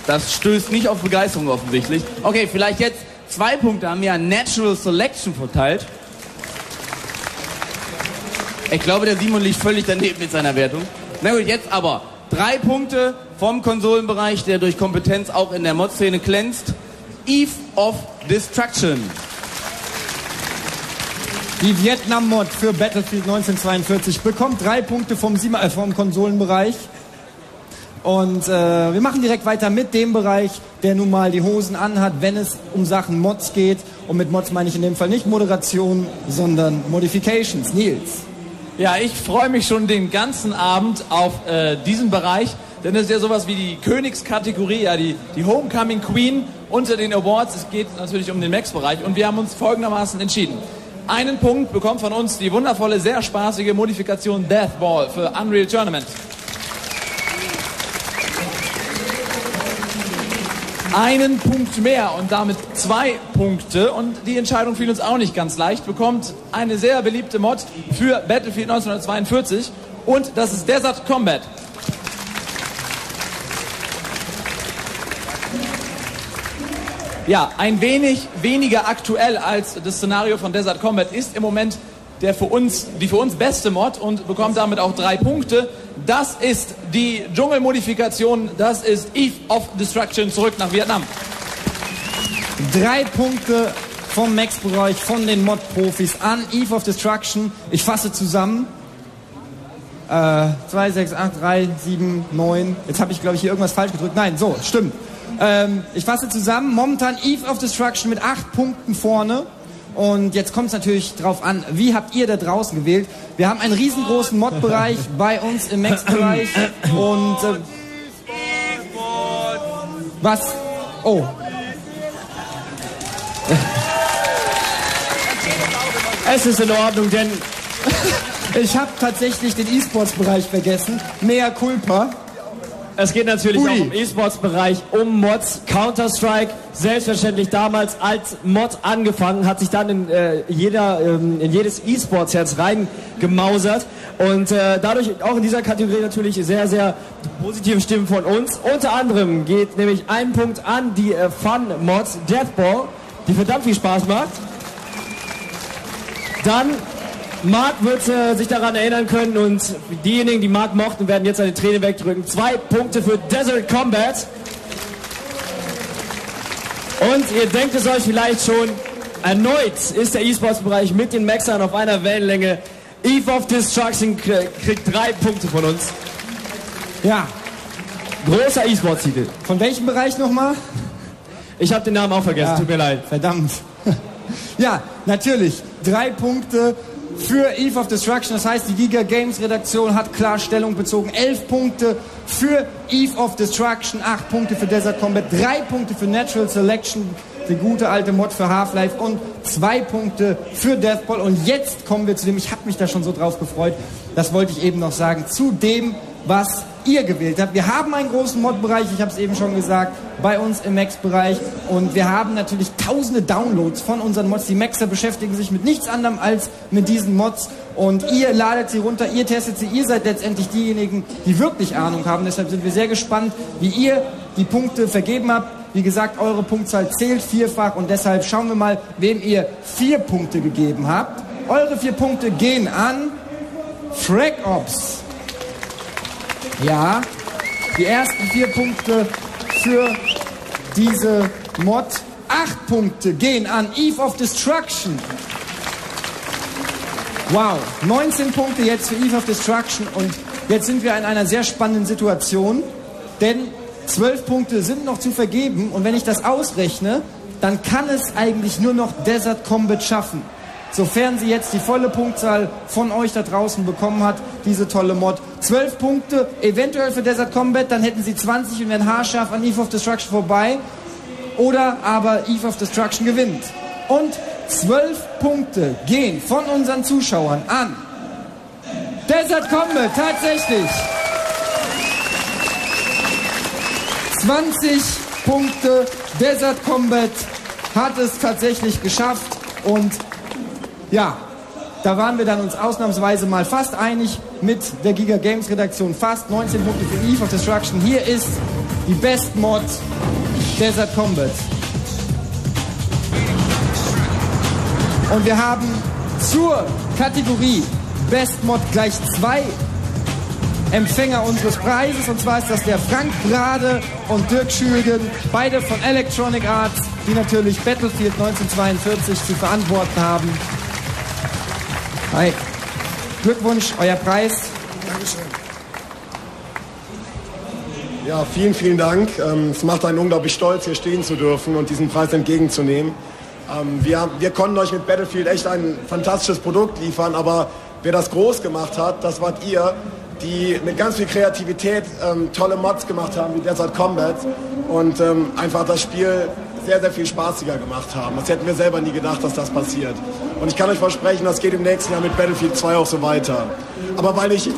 Das stößt nicht auf Begeisterung offensichtlich. Okay, vielleicht jetzt zwei Punkte haben wir an Natural Selection verteilt. Ich glaube, der Simon liegt völlig daneben mit seiner Wertung. Na gut, jetzt aber drei Punkte vom Konsolenbereich, der durch Kompetenz auch in der Mod-Szene glänzt. Eve of Destruction. Die Vietnam-Mod für Battlefield 1942 bekommt drei Punkte vom, Sima, äh, vom Konsolenbereich. Und äh, wir machen direkt weiter mit dem Bereich, der nun mal die Hosen anhat, wenn es um Sachen Mods geht. Und mit Mods meine ich in dem Fall nicht Moderation, sondern Modifications. Nils. Ja, ich freue mich schon den ganzen Abend auf äh, diesen Bereich, denn es ist ja sowas wie die Königskategorie, ja, die, die Homecoming Queen unter den Awards. Es geht natürlich um den Max-Bereich und wir haben uns folgendermaßen entschieden. Einen Punkt bekommt von uns die wundervolle, sehr spaßige Modifikation Death Ball für Unreal Tournament. Einen Punkt mehr und damit zwei Punkte. Und die Entscheidung fiel uns auch nicht ganz leicht. Bekommt eine sehr beliebte Mod für Battlefield 1942 und das ist Desert Combat. Ja, ein wenig weniger aktuell als das Szenario von Desert Combat ist im Moment der für uns, die für uns beste Mod und bekommt damit auch drei Punkte. Das ist die Dschungelmodifikation, das ist Eve of Destruction zurück nach Vietnam. Drei Punkte vom Max-Bereich, von den Mod-Profis an Eve of Destruction. Ich fasse zusammen. Äh, 2, 6, 8, 3, 7, 9. Jetzt habe ich, glaube ich, hier irgendwas falsch gedrückt. Nein, so, stimmt. Ähm, ich fasse zusammen. Momentan Eve of Destruction mit 8 Punkten vorne. Und jetzt kommt es natürlich drauf an, wie habt ihr da draußen gewählt? Wir haben einen riesengroßen Mod-Bereich bei uns im Max-Bereich. Und äh, was? Oh, Es ist in Ordnung, denn ich habe tatsächlich den E-Sports-Bereich vergessen. Mea culpa. Es geht natürlich Ui. auch im E-Sports-Bereich um Mods. Counter-Strike, selbstverständlich damals als Mod angefangen, hat sich dann in, äh, jeder, ähm, in jedes E-Sports-Herz reingemausert. Und äh, dadurch auch in dieser Kategorie natürlich sehr, sehr positive Stimmen von uns. Unter anderem geht nämlich ein Punkt an die äh, Fun-Mods Deathball, die verdammt viel Spaß macht. Dann Marc wird äh, sich daran erinnern können und diejenigen, die Marc mochten, werden jetzt eine Träne wegdrücken. Zwei Punkte für Desert Combat. Und ihr denkt es euch vielleicht schon, erneut ist der E-Sports-Bereich mit den Maxern auf einer Wellenlänge. Eve of Destruction kriegt drei Punkte von uns. Ja. Großer E-Sports-Titel. Von welchem Bereich nochmal? Ich habe den Namen auch vergessen, Ja. tut mir leid. Verdammt. ja, natürlich. Drei Punkte für Eve of Destruction. Das heißt, die Giga Games Redaktion hat klar Stellung bezogen. Elf Punkte für Eve of Destruction, acht Punkte für Desert Combat, drei Punkte für Natural Selection, die gute alte Mod für Half-Life und zwei Punkte für Deathball. Und jetzt kommen wir zu dem, ich habe mich da schon so drauf gefreut, das wollte ich eben noch sagen, zu dem, was ihr gewählt habt. Wir haben einen großen Mod-Bereich, ich habe es eben schon gesagt, bei uns im Max-Bereich und wir haben natürlich tausende Downloads von unseren Mods. Die Maxer beschäftigen sich mit nichts anderem als mit diesen Mods und ihr ladet sie runter, ihr testet sie, ihr seid letztendlich diejenigen, die wirklich Ahnung haben. Deshalb sind wir sehr gespannt, wie ihr die Punkte vergeben habt. Wie gesagt, eure Punktzahl zählt vierfach und deshalb schauen wir mal, wem ihr vier Punkte gegeben habt. Eure vier Punkte gehen an Frag Ops. Ja, die ersten vier Punkte für diese Mod. Acht Punkte gehen an Eve of Destruction. Wow, 19 Punkte jetzt für Eve of Destruction und jetzt sind wir in einer sehr spannenden Situation, denn 12 Punkte sind noch zu vergeben und wenn ich das ausrechne, dann kann es eigentlich nur noch Desert Combat schaffen. Sofern sie jetzt die volle Punktzahl von euch da draußen bekommen hat, diese tolle Mod. 12 Punkte, eventuell für Desert Combat, dann hätten sie 20 und wären haarscharf an Eve of Destruction vorbei. Oder aber Eve of Destruction gewinnt. Und 12 Punkte gehen von unseren Zuschauern an Desert Combat, tatsächlich. 20 Punkte. Desert Combat hat es tatsächlich geschafft. Und ja, da waren wir dann uns ausnahmsweise mal fast einig mit der Giga Games Redaktion. Fast 19 Punkte für Eve of Destruction. Hier ist die Best Mod Desert Combat. Und wir haben zur Kategorie Best Mod gleich zwei Empfänger unseres Preises. Und zwar ist das der Frank Grade und Dirk Schürgen, beide von Electronic Arts, die natürlich Battlefield 1942 zu verantworten haben. Hi. Glückwunsch, euer Preis. Dankeschön. Ja, vielen, vielen Dank. Ähm, Es macht einen unglaublich stolz, hier stehen zu dürfen und diesen Preis entgegenzunehmen. Ähm, Wir, wir konnten euch mit Battlefield echt ein fantastisches Produkt liefern, aber wer das groß gemacht hat, das wart ihr, die mit ganz viel Kreativität ähm, tolle Mods gemacht haben, wie Desert Combat und einfach das Spiel sehr, sehr viel spaßiger gemacht haben. Das hätten wir selber nie gedacht, dass das passiert. Und ich kann euch versprechen, das geht im nächsten Jahr mit Battlefield 2 auch so weiter. Aber weil ich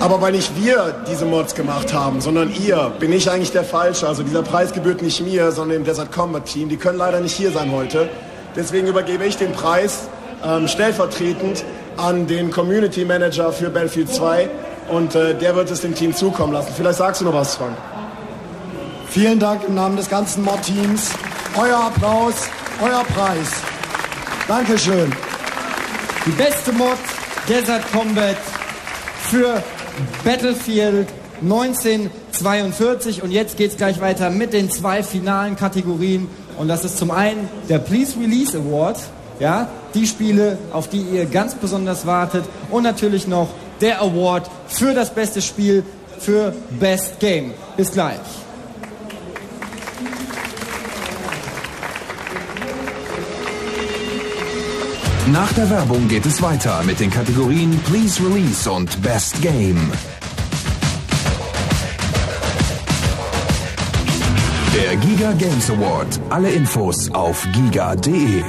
Aber weil nicht wir diese Mods gemacht haben, sondern ihr, bin ich eigentlich der Falsche. Also dieser Preis gebührt nicht mir, sondern dem Desert Combat Team. Die können leider nicht hier sein heute. Deswegen übergebe ich den Preis ähm, stellvertretend an den Community Manager für Battlefield 2 und äh, der wird es dem Team zukommen lassen. Vielleicht sagst du noch was, Frank. Vielen Dank im Namen des ganzen Mod-Teams. Euer Applaus, euer Preis. Dankeschön. Die beste Mod Desert Combat für Battlefield 1942 und jetzt geht's gleich weiter mit den zwei finalen Kategorien und das ist zum einen der Please Release Award, ja, die Spiele, auf die ihr ganz besonders wartet und natürlich noch der Award für das beste Spiel für Best Game. Bis gleich. Nach der Werbung geht es weiter mit den Kategorien Please Release und Best Game. Der Giga Games Award. Alle Infos auf giga.de.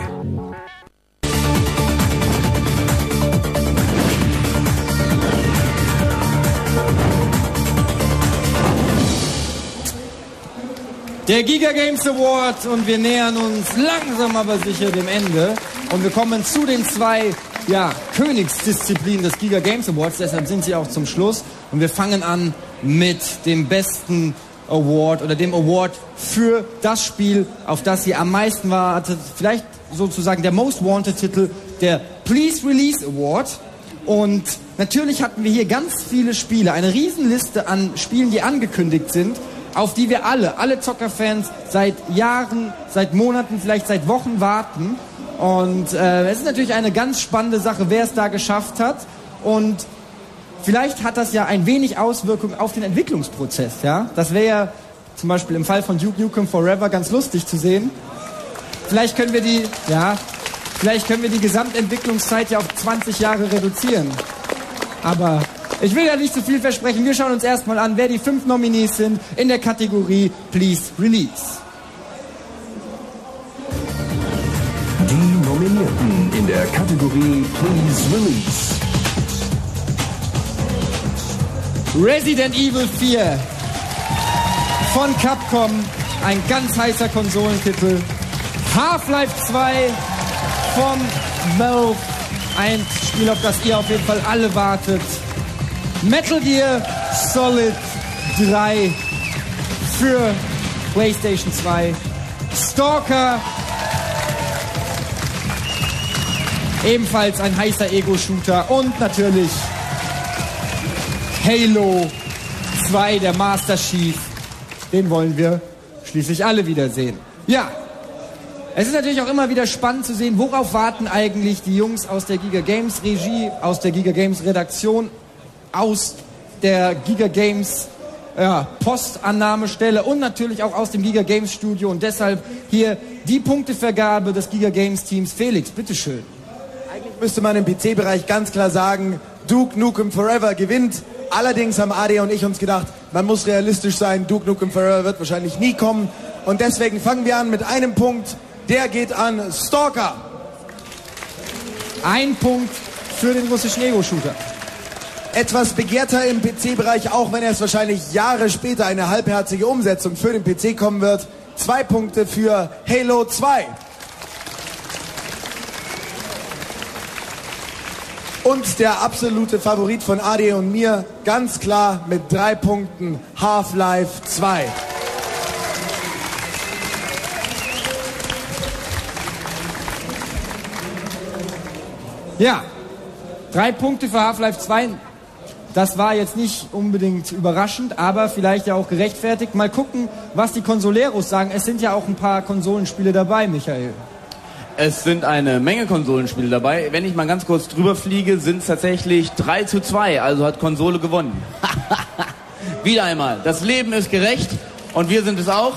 Der Giga Games Award und wir nähern uns langsam aber sicher dem Ende. Und wir kommen zu den zwei ja, Königsdisziplinen des Giga Games Awards. Deshalb sind sie auch zum Schluss. Und wir fangen an mit dem besten Award oder dem Award für das Spiel, auf das ihr am meisten wartet. Vielleicht sozusagen der Most Wanted Titel, der Please Release Award. Und natürlich hatten wir hier ganz viele Spiele, eine Riesenliste an Spielen, die angekündigt sind, auf die wir alle, alle Zockerfans seit Jahren, seit Monaten, vielleicht seit Wochen warten. Und äh, es ist natürlich eine ganz spannende Sache, wer es da geschafft hat. Und vielleicht hat das ja ein wenig Auswirkungen auf den Entwicklungsprozess. Ja? Das wäre ja zum Beispiel im Fall von Duke Nukem Forever ganz lustig zu sehen. Vielleicht können wir die, ja, vielleicht können wir die Gesamtentwicklungszeit ja auf 20 Jahre reduzieren. Aber ich will ja nicht zu viel versprechen. Wir schauen uns erstmal an, wer die fünf Nominees sind in der Kategorie Please Release. Die Nominierten in der Kategorie Please Release. Resident Evil 4 von Capcom, ein ganz heißer Konsolentitel. Half-Life 2 von Valve, ein Spiel, auf das ihr auf jeden Fall alle wartet. Metal Gear Solid 3 für PlayStation 2. Stalker, ebenfalls ein heißer Ego-Shooter. Und natürlich Halo 2, der Master Chief. Den wollen wir schließlich alle wiedersehen. Ja, es ist natürlich auch immer wieder spannend zu sehen, worauf warten eigentlich die Jungs aus der Giga Games Regie, aus der Giga Games Redaktion, aus der Giga Games ja, Postannahmestelle und natürlich auch aus dem Giga Games Studio. Und deshalb hier die Punktevergabe des Giga Games Teams. Felix, bitteschön. Eigentlich müsste man im PC-Bereich ganz klar sagen, Duke Nukem Forever gewinnt. Allerdings haben Adi und ich uns gedacht, man muss realistisch sein. Duke Nukem Forever wird wahrscheinlich nie kommen. Und deswegen fangen wir an mit einem Punkt. Der geht an Stalker. Ein Punkt für den russischen Ego-Shooter. Etwas begehrter im PC-Bereich, auch wenn erst wahrscheinlich Jahre später eine halbherzige Umsetzung für den PC kommen wird. Zwei Punkte für Halo 2. Und der absolute Favorit von Adi und mir, ganz klar mit drei Punkten, Half-Life 2. Ja, drei Punkte für Half-Life 2. Das war jetzt nicht unbedingt überraschend, aber vielleicht ja auch gerechtfertigt. Mal gucken, was die Konsoleros sagen. Es sind ja auch ein paar Konsolenspiele dabei, Michael. Es sind eine Menge Konsolenspiele dabei. Wenn ich mal ganz kurz drüber fliege, sind es tatsächlich 3 zu 2, also hat Konsole gewonnen. Wieder einmal. Das Leben ist gerecht und wir sind es auch.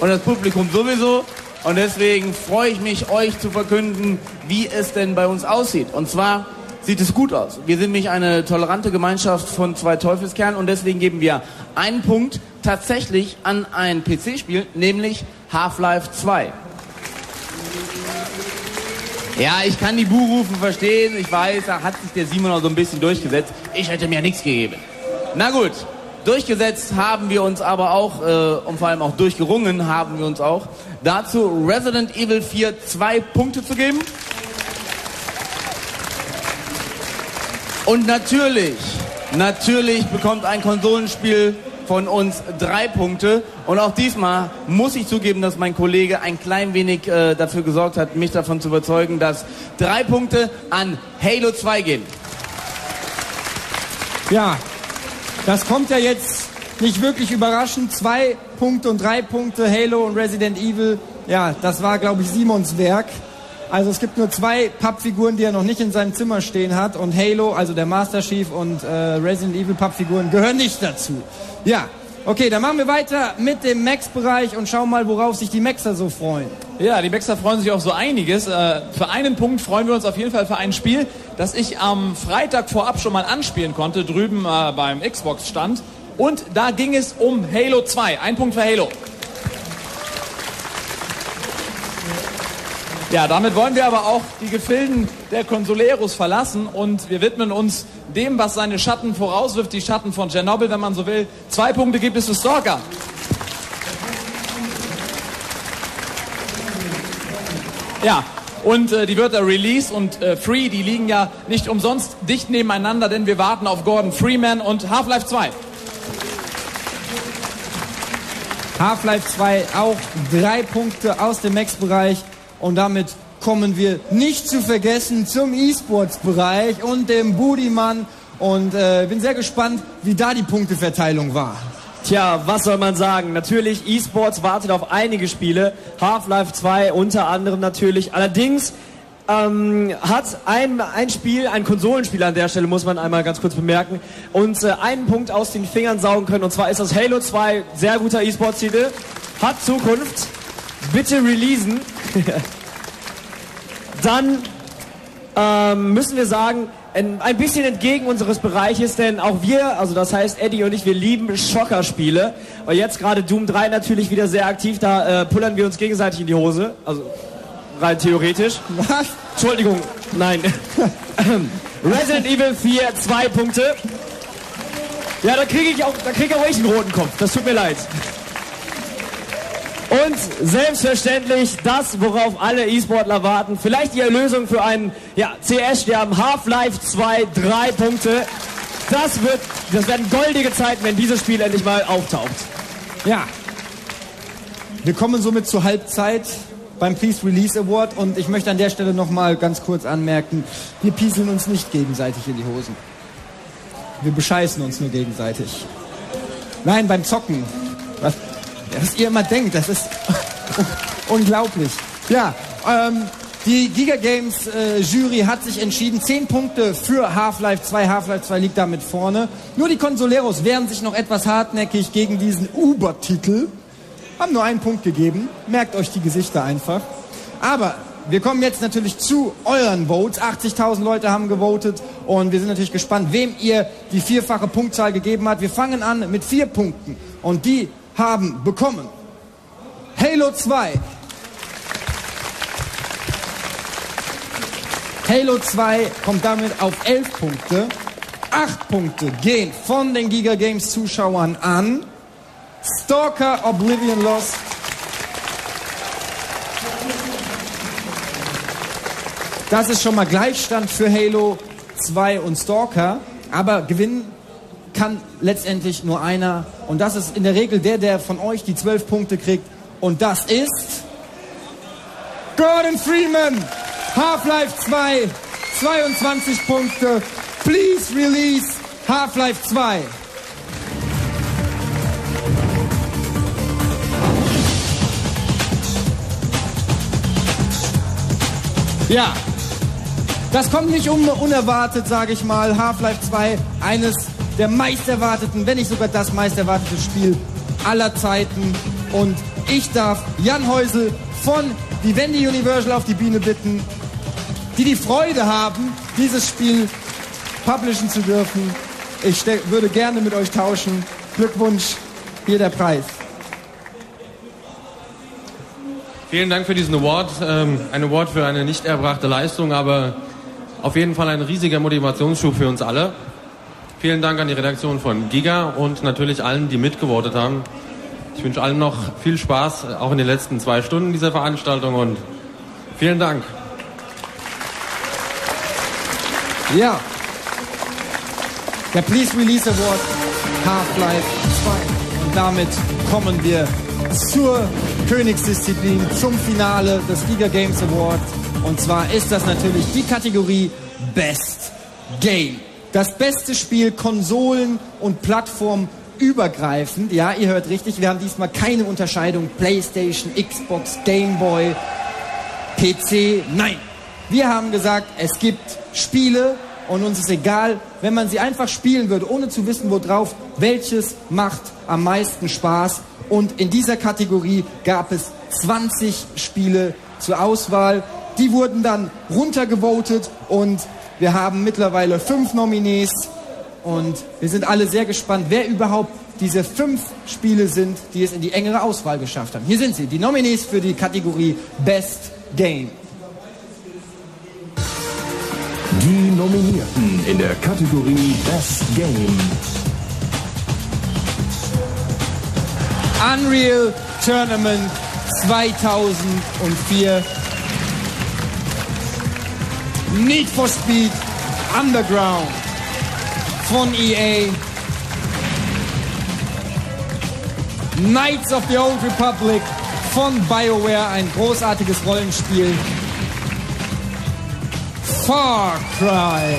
Und das Publikum sowieso. Und deswegen freue ich mich, euch zu verkünden, wie es denn bei uns aussieht. Und zwar sieht es gut aus. Wir sind nämlich eine tolerante Gemeinschaft von zwei Teufelskerlen und deswegen geben wir einen Punkt tatsächlich an ein PC-Spiel, nämlich Half-Life 2. Ja, ich kann die Buhrufen verstehen. Ich weiß, da hat sich der Simon auch so ein bisschen durchgesetzt. Ich hätte mir nichts gegeben. Na gut, durchgesetzt haben wir uns aber auch, äh, und vor allem auch durchgerungen haben wir uns auch, dazu Resident Evil 4 zwei Punkte zu geben. Und natürlich, natürlich bekommt ein Konsolenspiel von uns drei Punkte. Und auch diesmal muss ich zugeben, dass mein Kollege ein klein wenig äh, dafür gesorgt hat, mich davon zu überzeugen, dass drei Punkte an Halo 2 gehen. Ja, das kommt ja jetzt nicht wirklich überraschend. Zwei Punkte und drei Punkte, Halo und Resident Evil. Ja, das war, glaube ich, Simons Werk. Also es gibt nur zwei Pappfiguren, die er noch nicht in seinem Zimmer stehen hat. Und Halo, also der Master Chief und äh, Resident Evil Pappfiguren gehören nicht dazu. Ja, okay, dann machen wir weiter mit dem Max-Bereich und schauen mal, worauf sich die Maxer so freuen. Ja, die Maxer freuen sich auf so einiges. Äh, für einen Punkt freuen wir uns auf jeden Fall für ein Spiel, das ich am Freitag vorab schon mal anspielen konnte, drüben äh, beim Xbox-Stand. Und da ging es um Halo 2. Ein Punkt für Halo. Ja, damit wollen wir aber auch die Gefilden der Consoleros verlassen und wir widmen uns dem, was seine Schatten vorauswirft, die Schatten von Tschernobyl, wenn man so will. Zwei Punkte gibt es für Stalker. Ja, und äh, die Wörter Release und äh, Free, die liegen ja nicht umsonst dicht nebeneinander, denn wir warten auf Gordon Freeman und Half-Life 2. Half-Life 2 auch drei Punkte aus dem Max-Bereich und damit kommen wir nicht zu vergessen zum E-Sports-Bereich und dem Budimann und äh, bin sehr gespannt, wie da die Punkteverteilung war. Tja, was soll man sagen? Natürlich, E-Sports wartet auf einige Spiele. Half-Life 2 unter anderem natürlich. Allerdings ähm, hat ein, ein Spiel, ein Konsolenspiel an der Stelle, muss man einmal ganz kurz bemerken, uns äh, einen Punkt aus den Fingern saugen können. Und zwar ist das Halo 2, sehr guter E-Sports-Titel, hat Zukunft. Bitte releasen. Dann ähm, müssen wir sagen, ein bisschen entgegen unseres Bereiches, denn auch wir, also das heißt Eddie und ich, wir lieben Schockerspiele. Und jetzt gerade Doom 3 natürlich wieder sehr aktiv, da äh, pullern wir uns gegenseitig in die Hose. Also rein theoretisch. Was? Entschuldigung, nein. Resident Evil 4, zwei Punkte. Ja, da kriege ich auch, da kriege auch ich einen roten Kopf. Das tut mir leid. Und selbstverständlich das, worauf alle E-Sportler warten. Vielleicht die Erlösung für einen ja, CS-Sterben. Half-Life 2, drei Punkte. Das, wird, das werden goldige Zeiten, wenn dieses Spiel endlich mal auftaucht. Ja. Wir kommen somit zur Halbzeit beim Please Release Award und ich möchte an der Stelle nochmal ganz kurz anmerken, wir pieseln uns nicht gegenseitig in die Hosen. Wir bescheißen uns nur gegenseitig. Nein, beim Zocken. Was? Was ihr immer denkt, das ist unglaublich. Ja, ähm, die Giga Games äh, Jury hat sich entschieden, 10 Punkte für Half-Life 2. Half-Life 2 liegt damit vorne. Nur die Consoleros wehren sich noch etwas hartnäckig gegen diesen Uber-Titel. Haben nur einen Punkt gegeben. Merkt euch die Gesichter einfach. Aber wir kommen jetzt natürlich zu euren Votes. 80.000 Leute haben gewotet und wir sind natürlich gespannt, wem ihr die vierfache Punktzahl gegeben habt. Wir fangen an mit vier Punkten und die haben bekommen. Halo 2. Halo 2 kommt damit auf 11 Punkte. 8 Punkte gehen von den Giga Games Zuschauern an. Stalker Oblivion Lost. Das ist schon mal Gleichstand für Halo 2 und Stalker. Aber gewinnen kann letztendlich nur einer. Und das ist in der Regel der, der von euch die 12 Punkte kriegt. Und das ist Gordon Freeman. Half-Life 2, 22 Punkte. Please release Half-Life 2. Ja, das kommt nicht un unerwartet, sage ich mal. Half-Life 2, eines der meisterwarteten, wenn nicht sogar das meisterwartete Spiel aller Zeiten. Und ich darf Jan Häusel von Vivendi Universal auf die Bühne bitten, die die Freude haben, dieses Spiel publishen zu dürfen. Ich würde gerne mit euch tauschen. Glückwunsch, hier der Preis. Vielen Dank für diesen Award. Ähm, ein Award für eine nicht erbrachte Leistung, aber auf jeden Fall ein riesiger Motivationsschub für uns alle. Vielen Dank an die Redaktion von Giga und natürlich allen, die mitgevotet haben. Ich wünsche allen noch viel Spaß, auch in den letzten zwei Stunden dieser Veranstaltung und vielen Dank. Ja, der Please Release Award Half-Life 2. Und damit kommen wir zur Königsdisziplin, zum Finale des Giga Games Award. Und zwar ist das natürlich die Kategorie Best Game. Das beste Spiel Konsolen und Plattform übergreifend. Ja, ihr hört richtig, wir haben diesmal keine Unterscheidung PlayStation, Xbox, Game Boy, PC. Nein, wir haben gesagt, es gibt Spiele und uns ist egal, wenn man sie einfach spielen würde, ohne zu wissen, worauf, welches macht am meisten Spaß. Und in dieser Kategorie gab es 20 Spiele zur Auswahl. Die wurden dann runtergevotet und wir haben mittlerweile fünf Nominees und wir sind alle sehr gespannt, wer überhaupt diese fünf Spiele sind, die es in die engere Auswahl geschafft haben. Hier sind sie, die Nominees für die Kategorie Best Game. Die Nominierten in der Kategorie Best Game. Unreal Tournament 2004 Need for Speed Underground von EA. Knights of the Old Republic von BioWare, ein großartiges Rollenspiel. Far Cry,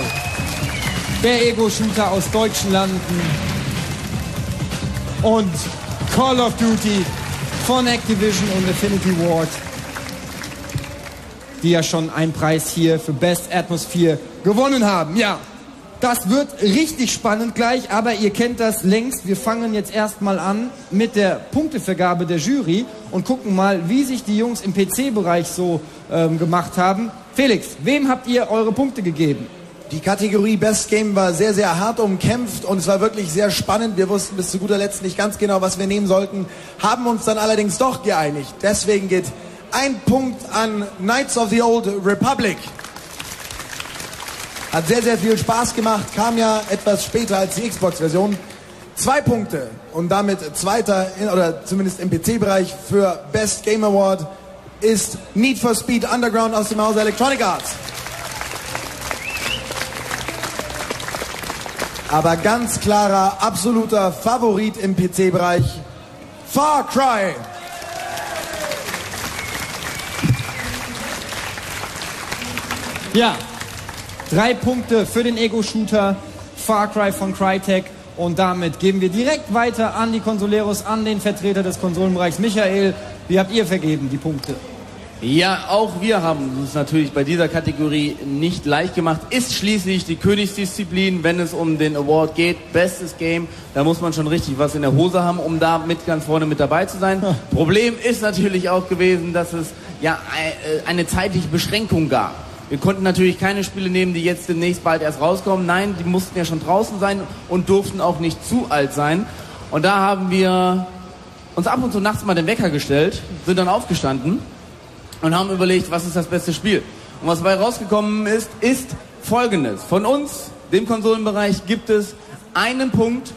der Ego-Shooter aus deutschen Landen. Und Call of Duty von Activision und Infinity Ward, die ja schon einen Preis hier für Best Atmosphere gewonnen haben. Ja, das wird richtig spannend gleich, aber ihr kennt das längst. Wir fangen jetzt erstmal an mit der Punktevergabe der Jury und gucken mal, wie sich die Jungs im PC-Bereich so ähm, gemacht haben. Felix, wem habt ihr eure Punkte gegeben? Die Kategorie Best Game war sehr, sehr hart umkämpft und es war wirklich sehr spannend. Wir wussten bis zu guter Letzt nicht ganz genau, was wir nehmen sollten, haben uns dann allerdings doch geeinigt. Deswegen geht ein Punkt an Knights of the Old Republic. Hat sehr, sehr viel Spaß gemacht, kam ja etwas später als die Xbox-Version. Zwei Punkte und damit zweiter, in, oder zumindest im PC-Bereich für Best Game Award ist Need for Speed Underground aus dem Hause Electronic Arts. Aber ganz klarer, absoluter Favorit im PC-Bereich, Far Cry. Ja, drei Punkte für den Ego-Shooter Far Cry von Crytek. Und damit geben wir direkt weiter an die Consoleros, an den Vertreter des Konsolenbereichs. Michael, wie habt ihr vergeben die Punkte? Ja, auch wir haben uns natürlich bei dieser Kategorie nicht leicht gemacht. Ist schließlich die Königsdisziplin, wenn es um den Award geht. Bestes Game, da muss man schon richtig was in der Hose haben, um da mit ganz vorne mit dabei zu sein. Problem ist natürlich auch gewesen, dass es ja äh, eine zeitliche Beschränkung gab. Wir konnten natürlich keine Spiele nehmen, die jetzt demnächst bald erst rauskommen. Nein, die mussten ja schon draußen sein und durften auch nicht zu alt sein. Und da haben wir uns ab und zu nachts mal den Wecker gestellt, sind dann aufgestanden und haben überlegt, was ist das beste Spiel. Und was dabei rausgekommen ist, ist folgendes. Von uns, dem Konsolenbereich, gibt es einen Punkt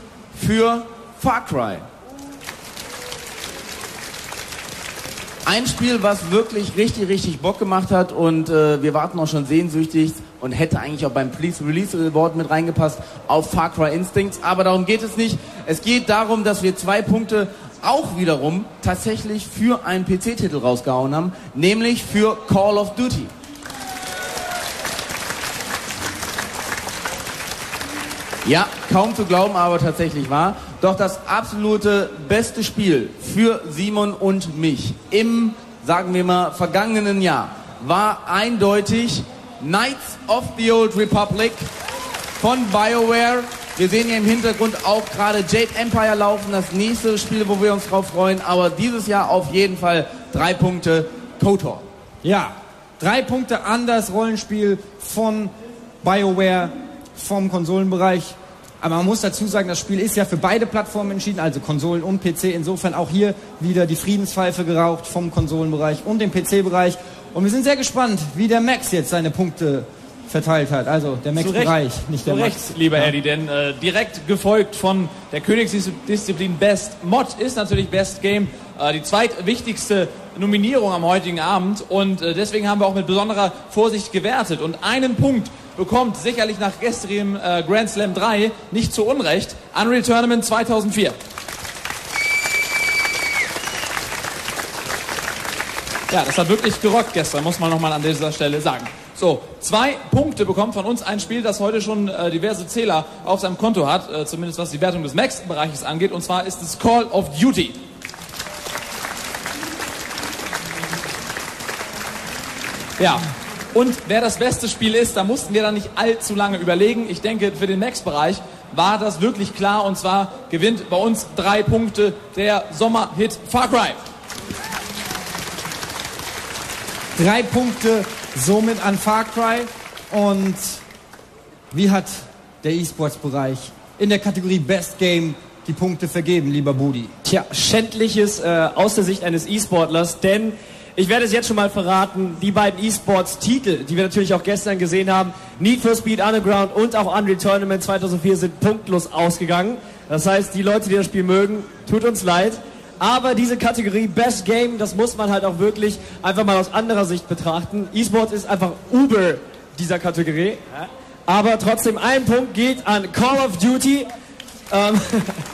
für Far Cry. Ein Spiel, was wirklich richtig, richtig Bock gemacht hat und äh, wir warten auch schon sehnsüchtig und hätte eigentlich auch beim Please Release Award mit reingepasst auf Far Cry Instincts. Aber darum geht es nicht. Es geht darum, dass wir zwei Punkte auch wiederum tatsächlich für einen PC-Titel rausgehauen haben, nämlich für Call of Duty. Ja, kaum zu glauben, aber tatsächlich wahr. Doch das absolute beste Spiel für Simon und mich im, sagen wir mal, vergangenen Jahr war eindeutig Knights of the Old Republic von BioWare. Wir sehen hier im Hintergrund auch gerade Jade Empire laufen, das nächste Spiel, wo wir uns drauf freuen. Aber dieses Jahr auf jeden Fall drei Punkte KOTOR. Ja, drei Punkte an das Rollenspiel von BioWare vom Konsolenbereich. Aber man muss dazu sagen, das Spiel ist ja für beide Plattformen entschieden, also Konsolen und PC. Insofern auch hier wieder die Friedenspfeife geraucht vom Konsolenbereich und dem PC-Bereich. Und wir sind sehr gespannt, wie der Max jetzt seine Punkte verteilt hat. Also der Max-Bereich, nicht der Zu Max. Recht, lieber Ja. Eddie, denn äh, direkt gefolgt von der Königsdisziplin Best Mod ist natürlich Best Game äh, die zweitwichtigste Nominierung am heutigen Abend und äh, deswegen haben wir auch mit besonderer Vorsicht gewertet und einen Punkt bekommt sicherlich nach gestrigem äh, Grand Slam 3 nicht zu Unrecht Unreal Tournament 2004. Ja, das hat wirklich gerockt gestern, muss man nochmal an dieser Stelle sagen. So, zwei Punkte bekommt von uns ein Spiel, das heute schon äh, diverse Zähler auf seinem Konto hat, äh, zumindest was die Wertung des Max-Bereiches angeht, und zwar ist es Call of Duty. Ja, und wer das beste Spiel ist, da mussten wir dann nicht allzu lange überlegen. Ich denke, für den Max-Bereich war das wirklich klar, und zwar gewinnt bei uns drei Punkte der Sommerhit Far Cry. Drei Punkte somit an Far Cry. Und wie hat der E-Sports-Bereich in der Kategorie Best Game die Punkte vergeben, lieber Budi? Tja, schändliches äh, aus der Sicht eines E-Sportlers, denn ich werde es jetzt schon mal verraten, die beiden E-Sports-Titel, die wir natürlich auch gestern gesehen haben, Need for Speed Underground und auch Unreal Tournament 2004 sind punktlos ausgegangen. Das heißt, die Leute, die das Spiel mögen, tut uns leid. Aber diese Kategorie Best Game, das muss man halt auch wirklich einfach mal aus anderer Sicht betrachten. E-Sports ist einfach uber dieser Kategorie. Aber trotzdem ein Punkt geht an Call of Duty. Ähm,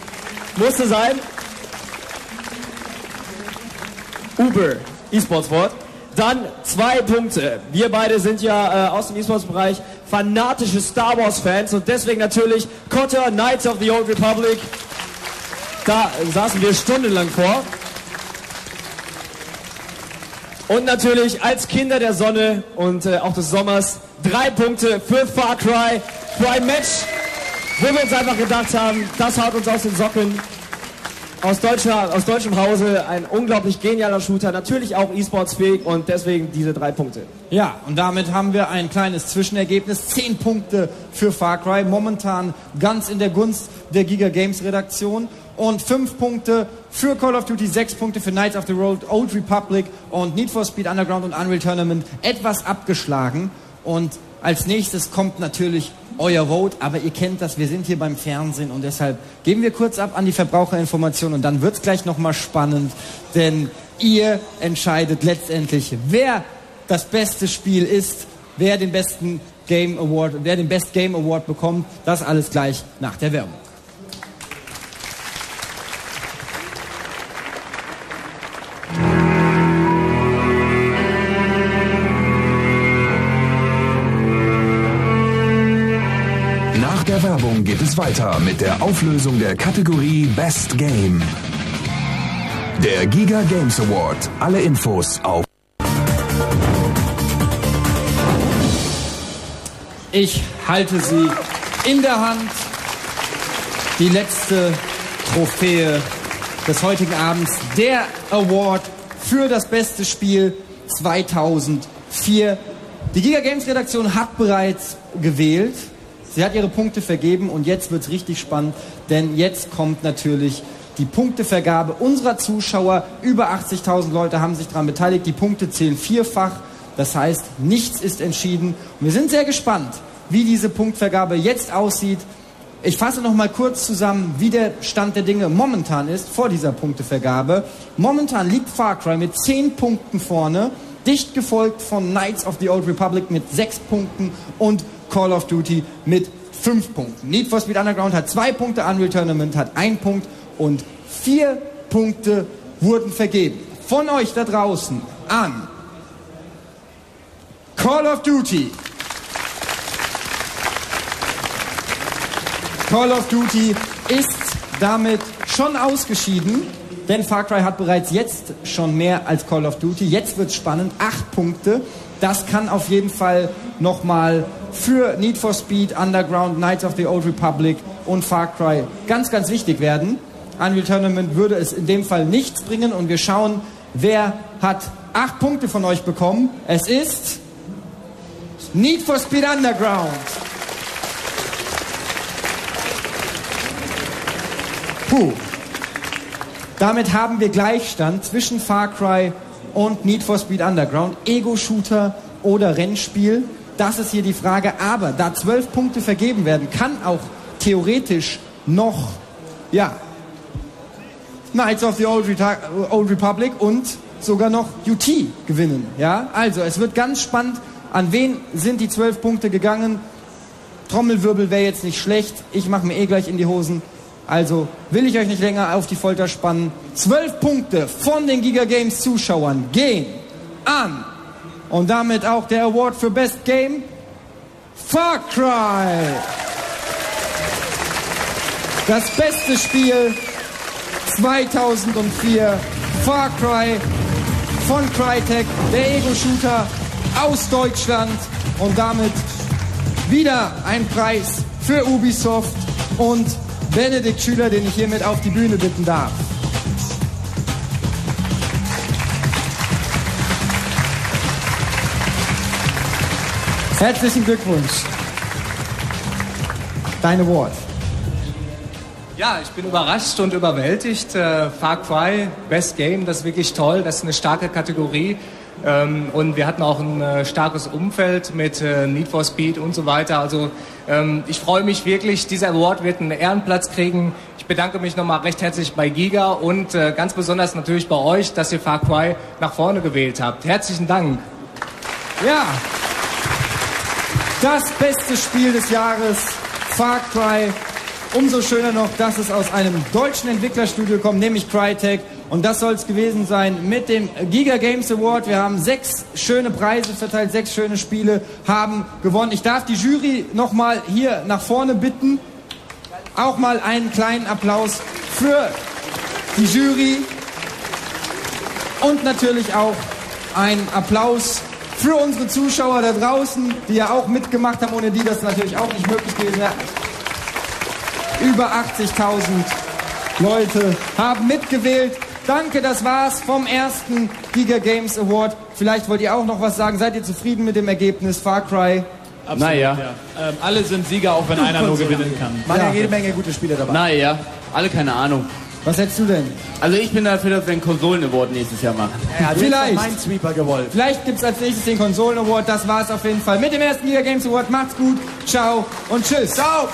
musste sein. Uber, E-Sports-Wort. Dann zwei Punkte. Wir beide sind ja äh, aus dem E-Sports-Bereich fanatische Star Wars-Fans und deswegen natürlich Kotter, Knights of the Old Republic. Da saßen wir stundenlang vor. Und natürlich als Kinder der Sonne und äh, auch des Sommers drei Punkte für Far Cry. Für ein Match, wo wir uns einfach gedacht haben, das haut uns aus den Socken. Aus, deutscher, aus deutschem Hause ein unglaublich genialer Shooter, natürlich auch E-Sports-fähig und deswegen diese drei Punkte. Ja, und damit haben wir ein kleines Zwischenergebnis. Zehn Punkte für Far Cry, momentan ganz in der Gunst der Giga Games Redaktion. Und fünf Punkte für Call of Duty, sechs Punkte für Knights of the Road, Old Republic und Need for Speed Underground und Unreal Tournament etwas abgeschlagen. Und als nächstes kommt natürlich euer Vote, aber ihr kennt das, wir sind hier beim Fernsehen und deshalb geben wir kurz ab an die Verbraucherinformation und dann wird es gleich nochmal spannend, denn ihr entscheidet letztendlich, wer das beste Spiel ist, wer den besten Game Award, wer den Best Game Award bekommt, das alles gleich nach der Werbung. Werbung geht es weiter mit der Auflösung der Kategorie Best Game. Der Giga Games Award. Alle Infos auf Ich halte sie in der Hand. Die letzte Trophäe des heutigen Abends. Der Award für das beste Spiel 2004. Die Giga Games Redaktion hat bereits gewählt. Sie hat ihre Punkte vergeben und jetzt wird es richtig spannend, denn jetzt kommt natürlich die Punktevergabe unserer Zuschauer. Über 80.000 Leute haben sich daran beteiligt. Die Punkte zählen vierfach. Das heißt, nichts ist entschieden. Und wir sind sehr gespannt, wie diese Punktvergabe jetzt aussieht. Ich fasse noch mal kurz zusammen, wie der Stand der Dinge momentan ist vor dieser Punktevergabe. Momentan liegt Far Cry mit 10 Punkten vorne, dicht gefolgt von Knights of the Old Republic mit 6 Punkten und Call of Duty mit 5 Punkten. Need for Speed Underground hat 2 Punkte, Unreal Tournament hat 1 Punkt und 4 Punkte wurden vergeben. Von euch da draußen an Call of Duty. Call of Duty ist damit schon ausgeschieden, denn Far Cry hat bereits jetzt schon mehr als Call of Duty. Jetzt wird spannend, acht Punkte. Das kann auf jeden Fall nochmal für Need for Speed, Underground, Knights of the Old Republic und Far Cry ganz, ganz wichtig werden. Unreal Tournament würde es in dem Fall nichts bringen und wir schauen, wer hat acht Punkte von euch bekommen. Es ist Need for Speed Underground. Puh. Damit haben wir Gleichstand zwischen Far Cry und Need for Speed Underground. Ego-Shooter oder Rennspiel. Das ist hier die Frage. Aber da zwölf Punkte vergeben werden, kann auch theoretisch noch, ja, Knights of the Old, Reta Old Republic und sogar noch UT gewinnen. Ja, also es wird ganz spannend. An wen sind die zwölf Punkte gegangen? Trommelwirbel wäre jetzt nicht schlecht. Ich mache mir eh gleich in die Hosen. Also will ich euch nicht länger auf die Folter spannen. Zwölf Punkte von den Giga Games Zuschauern gehen an. Und damit auch der Award für Best Game. Far Cry. Das beste Spiel 2004. Far Cry von Crytek, der Ego-Shooter aus Deutschland. Und damit wieder ein Preis für Ubisoft und Benedikt Schüler, den ich hiermit auf die Bühne bitten darf. Herzlichen Glückwunsch. Deine Wort. Ja, ich bin überrascht und überwältigt. Äh, Far Cry, Best Game, das ist wirklich toll. Das ist eine starke Kategorie. Ähm, und wir hatten auch ein äh, starkes Umfeld mit äh, Need for Speed und so weiter. Also ähm, ich freue mich wirklich, dieser Award wird einen Ehrenplatz kriegen. Ich bedanke mich nochmal recht herzlich bei Giga und ganz besonders natürlich bei euch, dass ihr Far Cry nach vorne gewählt habt. Herzlichen Dank. Ja. Das beste Spiel des Jahres, Far Cry. Umso schöner noch, dass es aus einem deutschen Entwicklerstudio kommt, nämlich Crytek. Und das soll es gewesen sein mit dem Giga Games Award. Wir haben sechs schöne Preise verteilt, sechs schöne Spiele haben gewonnen. Ich darf die Jury nochmal hier nach vorne bitten. Auch mal einen kleinen Applaus für die Jury. Und natürlich auch einen Applaus für unsere Zuschauer da draußen, die ja auch mitgemacht haben, ohne die das natürlich auch nicht möglich gewesen wäre. Über 80.000 Leute haben mitgewählt. Danke, das war's vom ersten Giga Games Award. Vielleicht wollt ihr auch noch was sagen. Seid ihr zufrieden mit dem Ergebnis? Far Cry? Absolut, naja. Ja. Ähm, alle sind Sieger, auch wenn einer nur gewinnen kann. Waren ja, ja jede Menge gute Spiele dabei. Naja, alle keine Ahnung. Was hättest du denn? Also ich bin dafür, dass wir einen Konsolen-Award nächstes Jahr machen. Hat Vielleicht. Minesweeper gewollt. Vielleicht gibt es als nächstes den Konsolen-Award. Das war es auf jeden Fall mit dem ersten Giga Games Award. Macht's gut. Ciao und tschüss. Ciao.